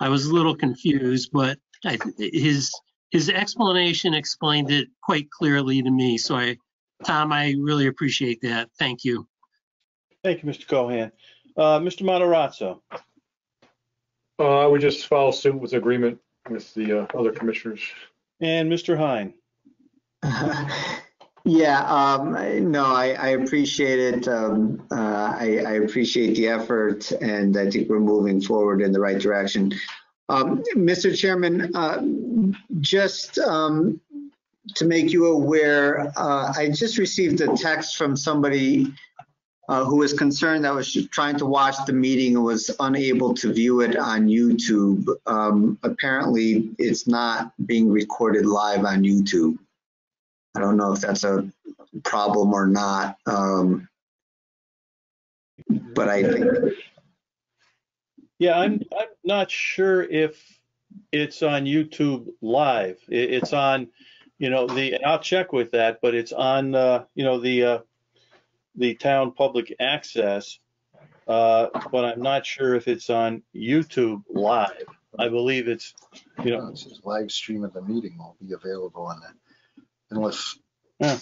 I was a little confused, but I, his his explanation explained it quite clearly to me. So I, Tom, I really appreciate that. Thank you. thank you, Mr. Cohen. Uh, Mr. Matarazzo, Uh, I would just follow suit with agreement with the uh, other commissioners. and Mr. Hine. Yeah, um, no, I, I appreciate it. Um, uh, I, I appreciate the effort and I think we're moving forward in the right direction. Um, Mr. Chairman, uh, just, um, to make you aware, uh, I just received a text from somebody uh, who was concerned that was trying to watch the meeting and was unable to view it on YouTube. Um, apparently, it's not being recorded live on YouTube. I don't know if that's a problem or not. Um, but I think, Yeah, I'm, I'm not sure if it's on YouTube live. It's on, you know, the, I'll check with that, but it's on, uh, you know, the, uh, the town public access. Uh, but I'm not sure if it's on YouTube live. I believe it's, you know, It says live stream of the meeting will be available on that unless, Yeah.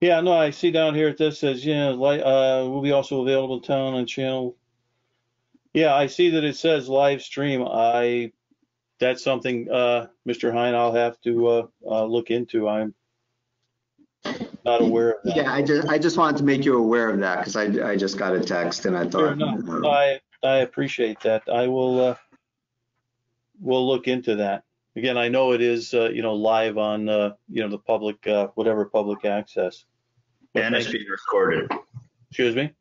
Yeah, no, I see down here, it just says, yeah, like, uh, will be also available town on channel. Yeah, I see that it says live stream. I, that's something, uh, Mr. Hine, I'll have to, uh, uh, look into. I'm not aware of that. Yeah, I just, I just wanted to make you aware of that because I, I just got a text and I thought. enough. I, I appreciate that. I will, uh, we'll look into that. Again, I know it is, uh, you know, live on, uh, you know, the public, uh, whatever public access. But And it's being recorded. Excuse me?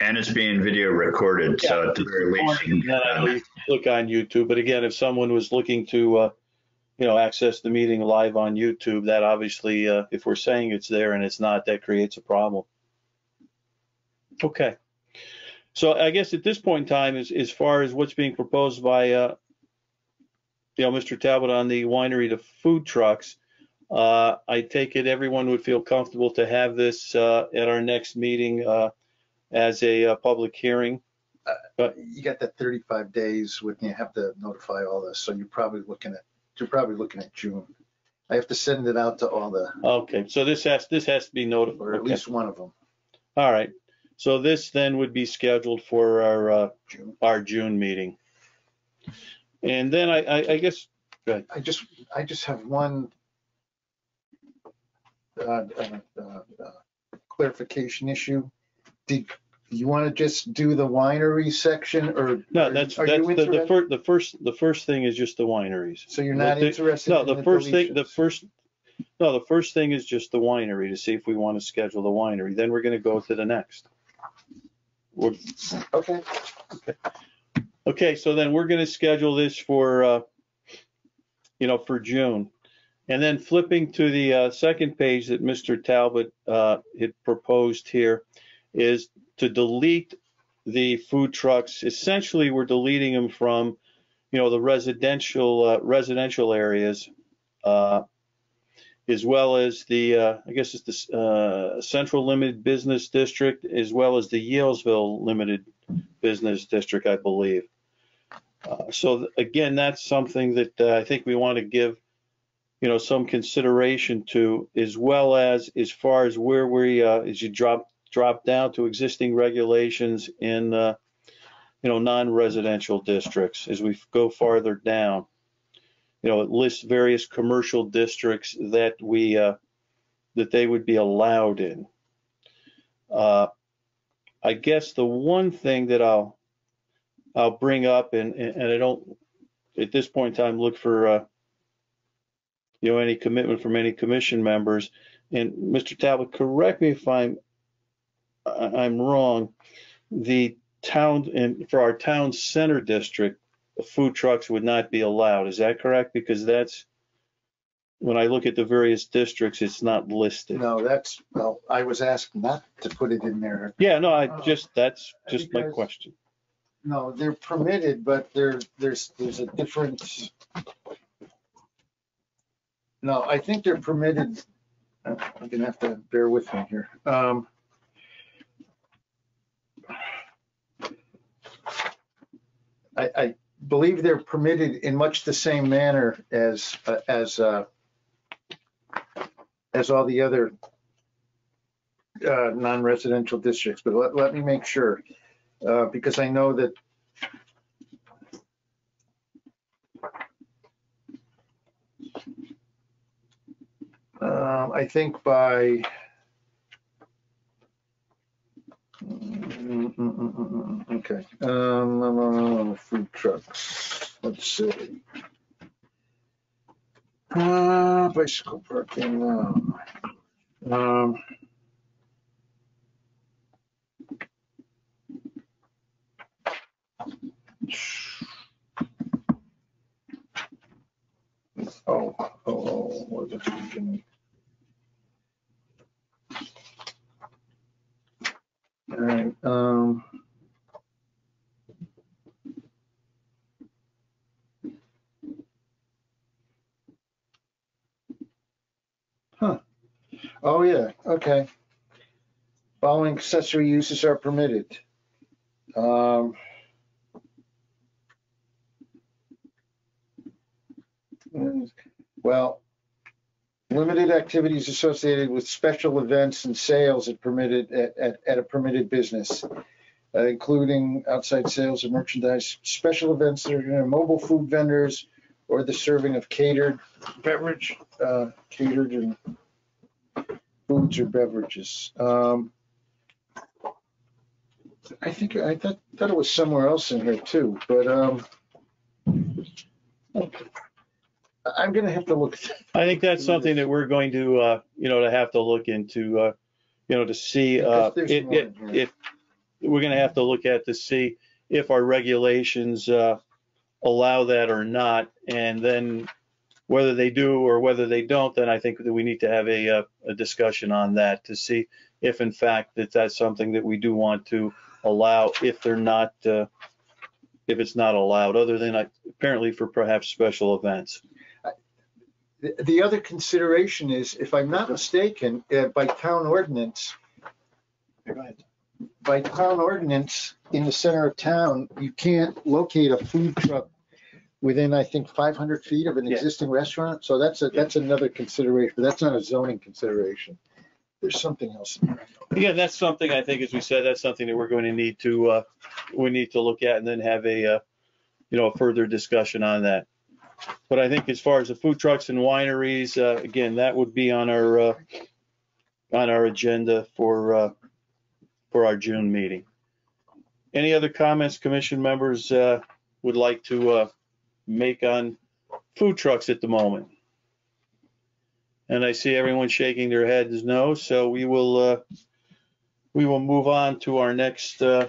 And it's being video recorded, so at the very least. you can, uh, look- look on YouTube, but again, if someone was looking to, uh, you know, access the meeting live on YouTube, that obviously, uh, if we're saying it's there and it's not, that creates a problem. Okay. So I guess at this point in time, as, as far as what's being proposed by, uh, you know, Mr. Talbot on the winery to food trucks, uh, I take it everyone would feel comfortable to have this, uh, at our next meeting, uh, as a, uh, public hearing. But You got that 35 days when you have to notify all this, so you're probably looking at, you're probably looking at June. I have to send it out to all the, Okay, so this has, this has to be notified. or at Okay. least one of them. All right. So this then would be scheduled for our, uh, June. our June meeting. And then I, I, I guess, I just, I just have one uh, uh, uh, uh, clarification issue. Did you want to just do the winery section or? no, that's, are that's you the, the interested? first, the first, the first thing is just the wineries. So you're not The- interested No, in the the first thing, the deletions? first, no, the first thing is just the winery to see if we want to schedule the winery. Then we're going to go to the next. We're, Okay. Okay, so then we're gonna schedule this for, uh, you know, for June. And then flipping to the, uh, second page that Mr. Talbot, uh, had proposed here is to delete the food trucks. Essentially, we're deleting them from, you know, the residential, uh, residential areas, uh, as well as the, uh, I guess it's the, uh, Central Limited Business District, as well as the Yalesville Limited Business District, I believe. Uh, So th- again, that's something that uh, I think we want to give, you know, some consideration to, as well as, as far as where we, as you drop, drop down to existing regulations in, uh, you know, non-residential districts, as we go farther down. You know, it lists various commercial districts that we, uh, that they would be allowed in. Uh, I guess the one thing that I'll, I'll bring up and, and I don't, at this point in time, look for, uh, you know, any commitment from any commission members. And Mr. Talbot, correct me if I'm, I- I'm wrong. The town, and for our town center district, food trucks would not be allowed. Is that correct? Because that's, when I look at the various districts, it's not listed. No, that's, well, I was asked not to put it in there. Yeah, no, I just, that's just my Because- question. No, they're permitted, but there, there's, there's a difference. No, I think they're permitted. uh, I'm gonna have to bear with me here. Um, I, I believe they're permitted in much the same manner as, uh, as, uh, as all the other uh, non-residential districts, but let, let me make sure uh, because I know that um, I think by Mm, mm, mm, mm, mm, okay, um, um, um, food trucks, let's see. Uh, bicycle parking, um, um, Oh, oh, oh, what is it? All right, um. Oh, yeah, okay. Following accessory uses are permitted. Um. Well, limited activities associated with special events and sales are permitted at, at, at a permitted business. uh, including outside sales of merchandise, special events that are gonna mobile food vendors, or the serving of catered beverage, uh, catered and foods or beverages. Um, I think, I thought, thought it was somewhere else in here too, but, um, I'm gonna have to look. I think that's something that we're going to, uh, you know, to have to look into, uh, you know, to see, uh, Because there's if, more if, in here. if, we're gonna have to look at to see if our regulations, uh, allow that or not. And then whether they do or whether they don't, then I think that we need to have a, uh, a discussion on that to see if in fact that that's something that we do want to allow, if they're not, uh, if it's not allowed, other than uh, apparently for perhaps special events. The, the other consideration is, if I'm not mistaken, uh, by town ordinance, by town ordinance, in the center of town, you can't locate a food truck within, I think, 500 feet of an Yeah. existing restaurant. So that's a, that's another consideration, but that's not a zoning consideration. There's something else. in there. Yeah, that's something I think, as we said, that's something that we're going to need to, uh, we need to look at and then have a, uh, you know, a further discussion on that. But I think as far as the food trucks and wineries, uh, again, that would be on our, uh, on our agenda for, uh, for our June meeting. Any other comments commission members, uh, would like to, uh, make on food trucks at the moment? And I see everyone shaking their heads no, so we will, uh, we will move on to our next uh,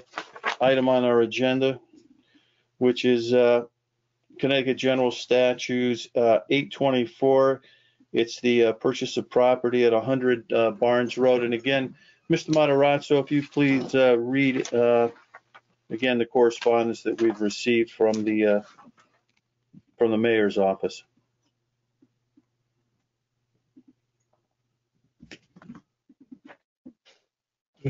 item on our agenda, which is uh, Connecticut General Statutes uh, 824. It's the uh, purchase of property at 100 uh, Barnes Road. And again, Mr. Matarazzo, if you please uh, read uh, again the correspondence that we've received from the uh, from the mayor's office.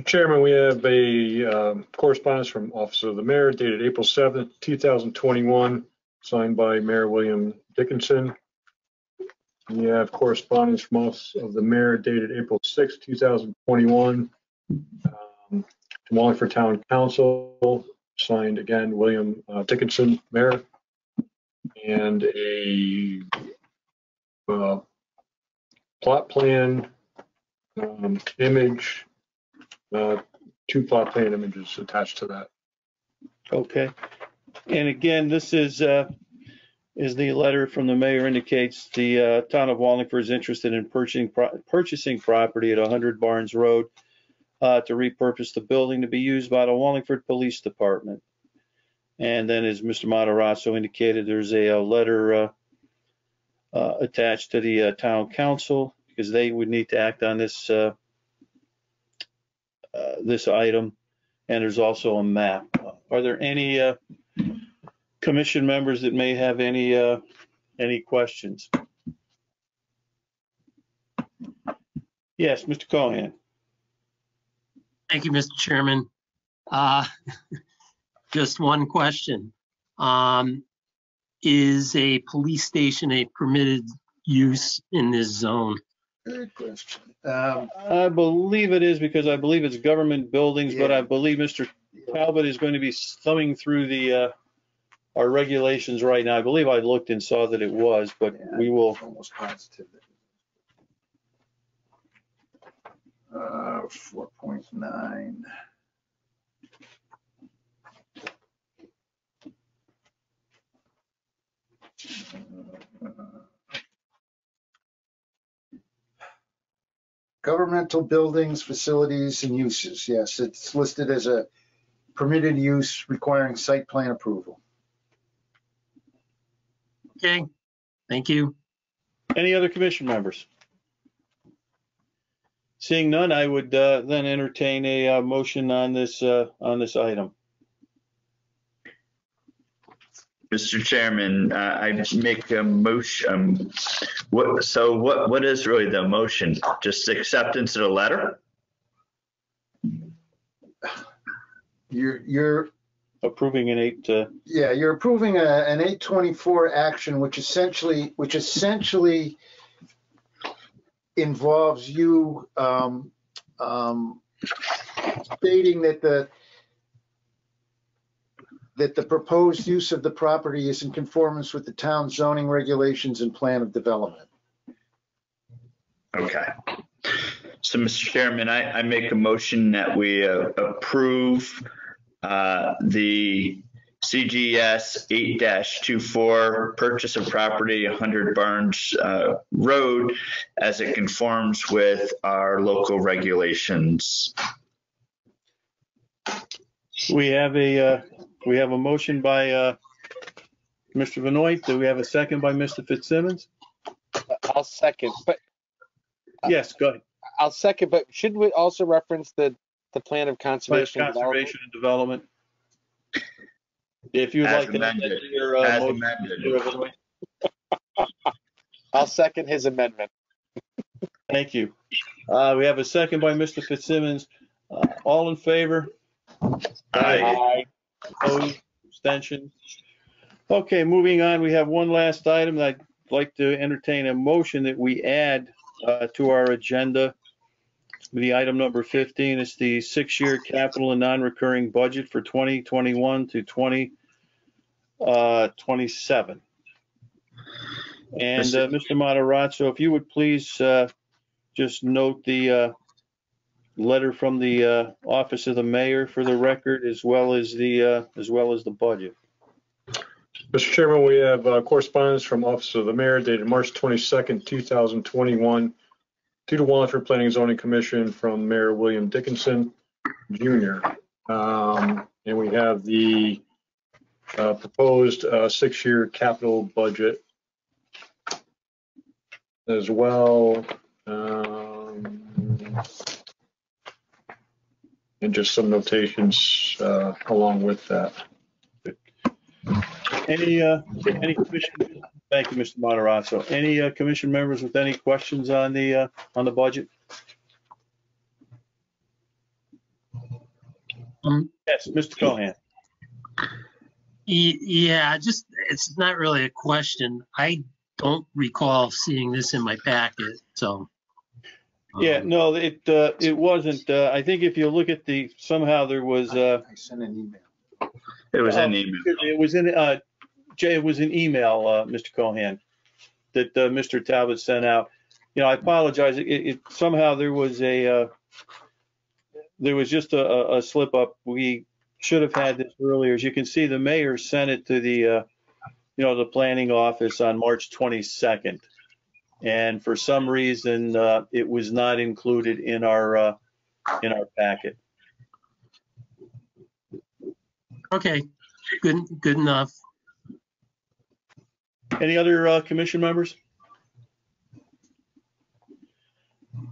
Chairman, we have a um, correspondence from Office of the Mayor dated April 7th, 2021, signed by Mayor William Dickinson. We have correspondence from Office of the Mayor dated April 6th, 2021, um, to Wallingford Town Council, signed again William uh, Dickinson, Mayor, and a uh, plot plan, um, image, uh, two plot plan images attached to that. Okay. And again, this is, uh, is the letter from the mayor indicates the, uh, town of Wallingford is interested in purchasing, pro- purchasing property at 100 Barnes Road, uh, to repurpose the building to be used by the Wallingford Police Department. And then as Mr. Matarazzo indicated, there's a, uh letter, uh, uh, attached to the, town council because they would need to act on this, this item. And there's also a map. Are there any, commission members that may have any, uh, any questions? Yes, Mr. Cohen. Thank you, Mr. Chairman. Uh, Just one question. Um, Is a police station a permitted use in this zone? Good question. Um, I believe it is because I believe it's government buildings, but Yeah. I believe Mr. Talbot is going to be thumbing through the, uh, our regulations right now. I believe I looked and saw that it was, but we will, Almost positive. Uh, 4.9. Governmental buildings, facilities, and uses. Yes, it's listed as a permitted use requiring site plan approval. Okay, thank you. any other commission members? Seeing none, I would, uh, then entertain a, uh, motion on this, uh, on this item. Mr. Chairman, uh, I make a motion, um, what, so what, what is really the motion? Just acceptance of the letter? You're, you're, Approving an eight, uh, Yeah, you're approving a, an eight twenty-four action, which essentially, which essentially involves you, um, um, stating that the, that the proposed use of the property is in conformance with the town zoning regulations and plan of development. Okay. So, Mr. Chairman, I, I make a motion that we uh, approve uh, the CGS 8-24 purchase of property 100 Barnes uh, Road as it conforms with our local regulations. We have a, uh, we have a motion by, uh, Mr. Benoit. Do we have a second by Mr. Fitzsimmons? I'll second, but Yes, go ahead. I'll second, but should we also reference the, the plan of Plan of conservation? and development? Conservation and Development. If you'd As like to add that amended. to your, uh, As motion, amended. Mr. Benoit. I'll second his amendment. Thank you. Uh, we have a second by Mr. Fitzsimmons. Uh, all in favor? Aye. Opposed, abstention? Okay, moving on, we have one last item that I'd like to entertain a motion that we add uh, to our agenda. The item number 15 is the six-year capital and non-recurring budget for 2021 to 2027. And uh, Mr. Matarazzo, if you would please uh, just note the uh, letter from the uh, Office of the Mayor for the record, as well as the, uh, as well as the budget. Mr. Chairman, we have uh, correspondence from Office of the Mayor dated March 22nd, 2021, to the Wallingford Planning and Zoning Commission from Mayor William Dickinson Jr. Um, And we have the uh, proposed uh, six-year capital budget as well. um, And just some notations uh, along with that. Any, uh, any commission, thank you, Mr. Matarazzo. Any, uh, commission members with any questions on the, uh, on the budget? Um, Yes, Mr. Cohen. y- yeah, just, it's not really a question. I don't recall seeing this in my packet, so. Yeah, um, no, it, uh, it wasn't, uh, I think if you look at the, somehow there was, uh, I sent an email. It was Oh, in email. It was in, uh, Jay, it was an email, uh, Mr. Cohen, that, uh, Mr. Talbot sent out. You know, I apologize. It, it, somehow there was a, uh, there was just a, a- a slip up. We should have had this earlier. As you can see, the mayor sent it to the, uh, you know, the planning office on March 22nd. And for some reason, uh, it was not included in our, uh, in our packet. Okay, good, good enough. Any other uh, commission members?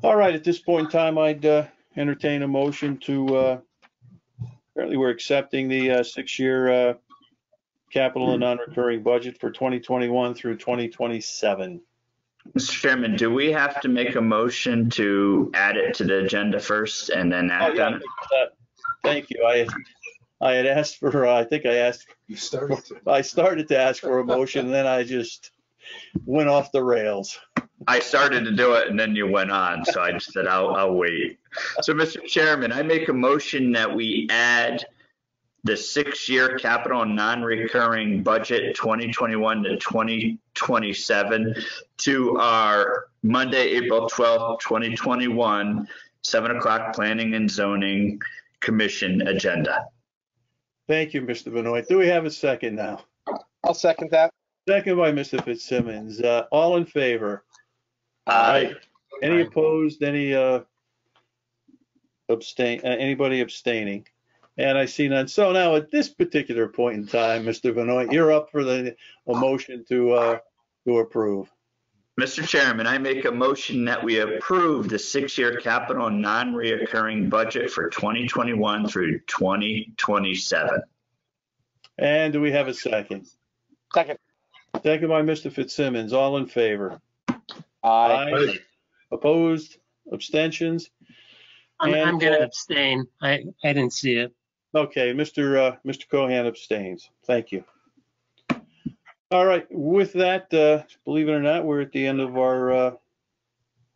All right, at this point in time, I'd uh, entertain a motion to, uh, apparently we're accepting the uh, six-year uh, capital and non-recurring budget for 2021 through 2027. Mr. Chairman, do we have to make a motion to add it to the agenda first and then Oh, act yeah, on it? Thank you. I, I had asked for, uh, I think I asked, You started. I started to ask for a motion, and then I just went off the rails. I started to do it and then you went on, so I just said, I'll, I'll wait. So, Mr. Chairman, I make a motion that we add the six-year capital non-recurring budget 2021 to 2027 to our Monday, April 12th, 2021, 7 o'clock Planning and Zoning Commission agenda. Thank you, Mr. Benoit. Do we have a second now? I'll second that. Second by Mr. Fitzsimmons. Uh, All in favor? Aye. Any opposed, any uh, abstain, uh, anybody abstaining? And I see none. So now at this particular point in time, Mr. Benoit, you're up for the, a motion to, uh, to approve. Mr. Chairman, I make a motion that we approve the six-year capital non-reoccurring budget for 2021 through 2027. And do we have a second? Second. Second by Mr. Fitzsimmons. All in favor? Aye. Opposed? Abstentions? I'm, And, I'm gonna uh, abstain. I, I didn't see it. Okay, Mr. uh, Mr. Cohen abstains. Thank you. All right, with that, uh, believe it or not, we're at the end of our, uh,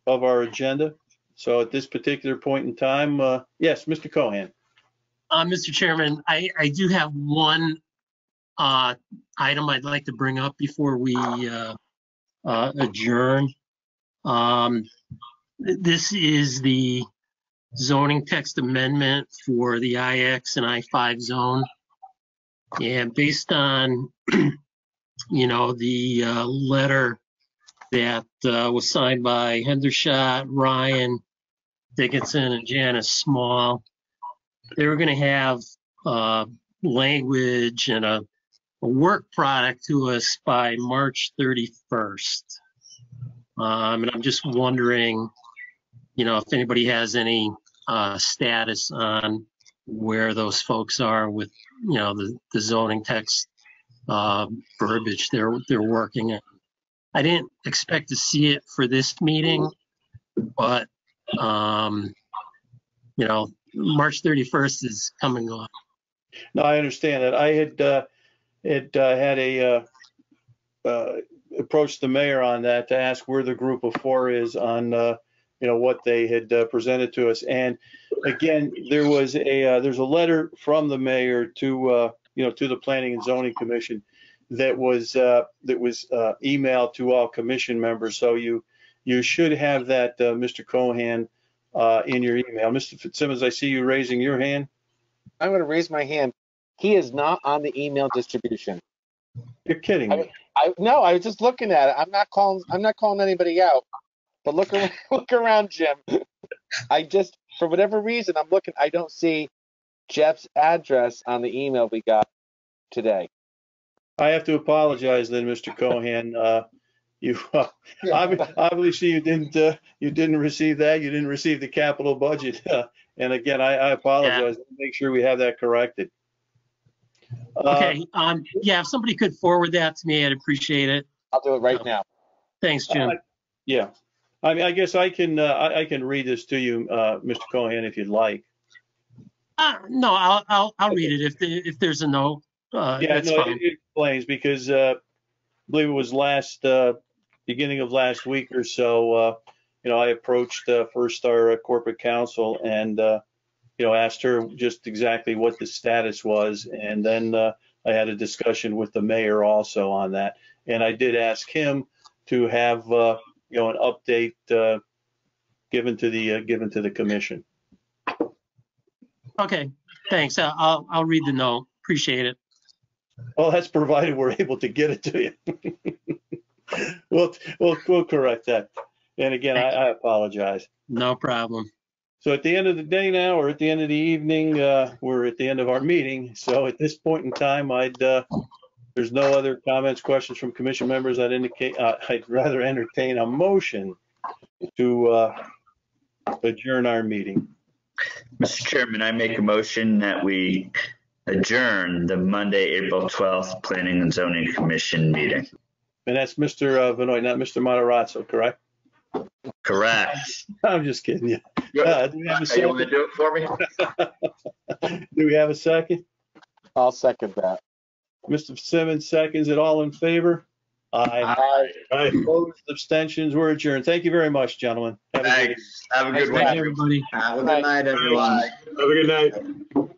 of our agenda. So at this particular point in time, uh, yes, Mr. Cohen. Uh, Mr. Chairman, I, I do have one uh, item I'd like to bring up before we uh, uh, adjourn. Um, This is the zoning text amendment for the IX and I-5 zone. And based on, you know, the uh, letter that uh, was signed by Hendershot, Ryan Dickinson, and Janis Small, they were going to have uh, language and a, a work product to us by March 31st. Um, and I'm just wondering, you know, if anybody has any uh, status on where those folks are with, you know, the, the zoning text uh, verbiage they're they're working at. I didn't expect to see it for this meeting, but um, you know, March 31st is coming on. No, I understand that. I had, uh, had, uh, had a, uh, uh, approached the mayor on that to ask where the group of four is on, uh, you know, what they had uh, presented to us. And again, there was a, uh, there's a letter from the mayor to, uh, you know, to the planning and zoning commission that was, uh, that was, uh, emailed to all commission members. So you, you should have that, uh, Mr. Cohen, uh, in your email. Mr. Fitzsimmons, I see you raising your hand. I'm going to raise my hand. He is not on the email distribution. You're kidding me. I no, I was just looking at it. I'm not calling. I'm not calling anybody out. But look around, look around, Jim. I just, for whatever reason, I'm looking. I don't see Jeff's address on the email we got today. I have to apologize then, Mr. Cohen. Uh, You, uh, obviously you didn't, uh, you didn't receive that. You didn't receive the capital budget. And again, I, I apologize. Make sure we have that corrected. Uh, Okay, um, yeah, if somebody could forward that to me, I'd appreciate it. I'll do it right now. Thanks, Jim. Uh, Yeah. I mean, I guess I can, uh, I, I can read this to you, uh, Mr. Cohen, if you'd like. Uh, no, I'll, I'll, I'll read it if, the- if there's a no. Uh, Yeah, no, fine. it it explains because, uh, I believe it was last, uh, beginning of last week or so, uh, you know, I approached, uh, first our uh, corporate counsel and, uh, you know, asked her just exactly what the status was. And then, uh, I had a discussion with the mayor also on that. And I did ask him to have, uh, you know, an update, uh, given to the, uh, given to the commission. Okay, thanks. I'll, I'll, I'll read the note. Appreciate it. Well, that's provided we're able to get it to you. We'll, we'll, we'll correct that. And again, I, I apologize. No problem. So at the end of the day now, or at the end of the evening, uh, we're at the end of our meeting. So at this point in time, I'd, uh, there's no other comments, questions from commission members. I'd indicate, uh, I'd rather entertain a motion to, uh, adjourn our meeting. Mr. Chairman, I make a motion that we adjourn the Monday, April 12th Planning and Zoning Commission meeting. And that's Mr. uh, Benoit, not Mr. Matarazzo, correct? Correct. I'm just kidding you. Uh, do we have a You want to do it for me? Do we have a second? I'll second that. Mr. Simmons seconds it. All in favor? Aye. Aye. Opposed, abstentions, we're adjourned. Thank you very much, gentlemen. Have a good Thanks. Have a good one. everybody. Have a good night, everyone. Have a good night.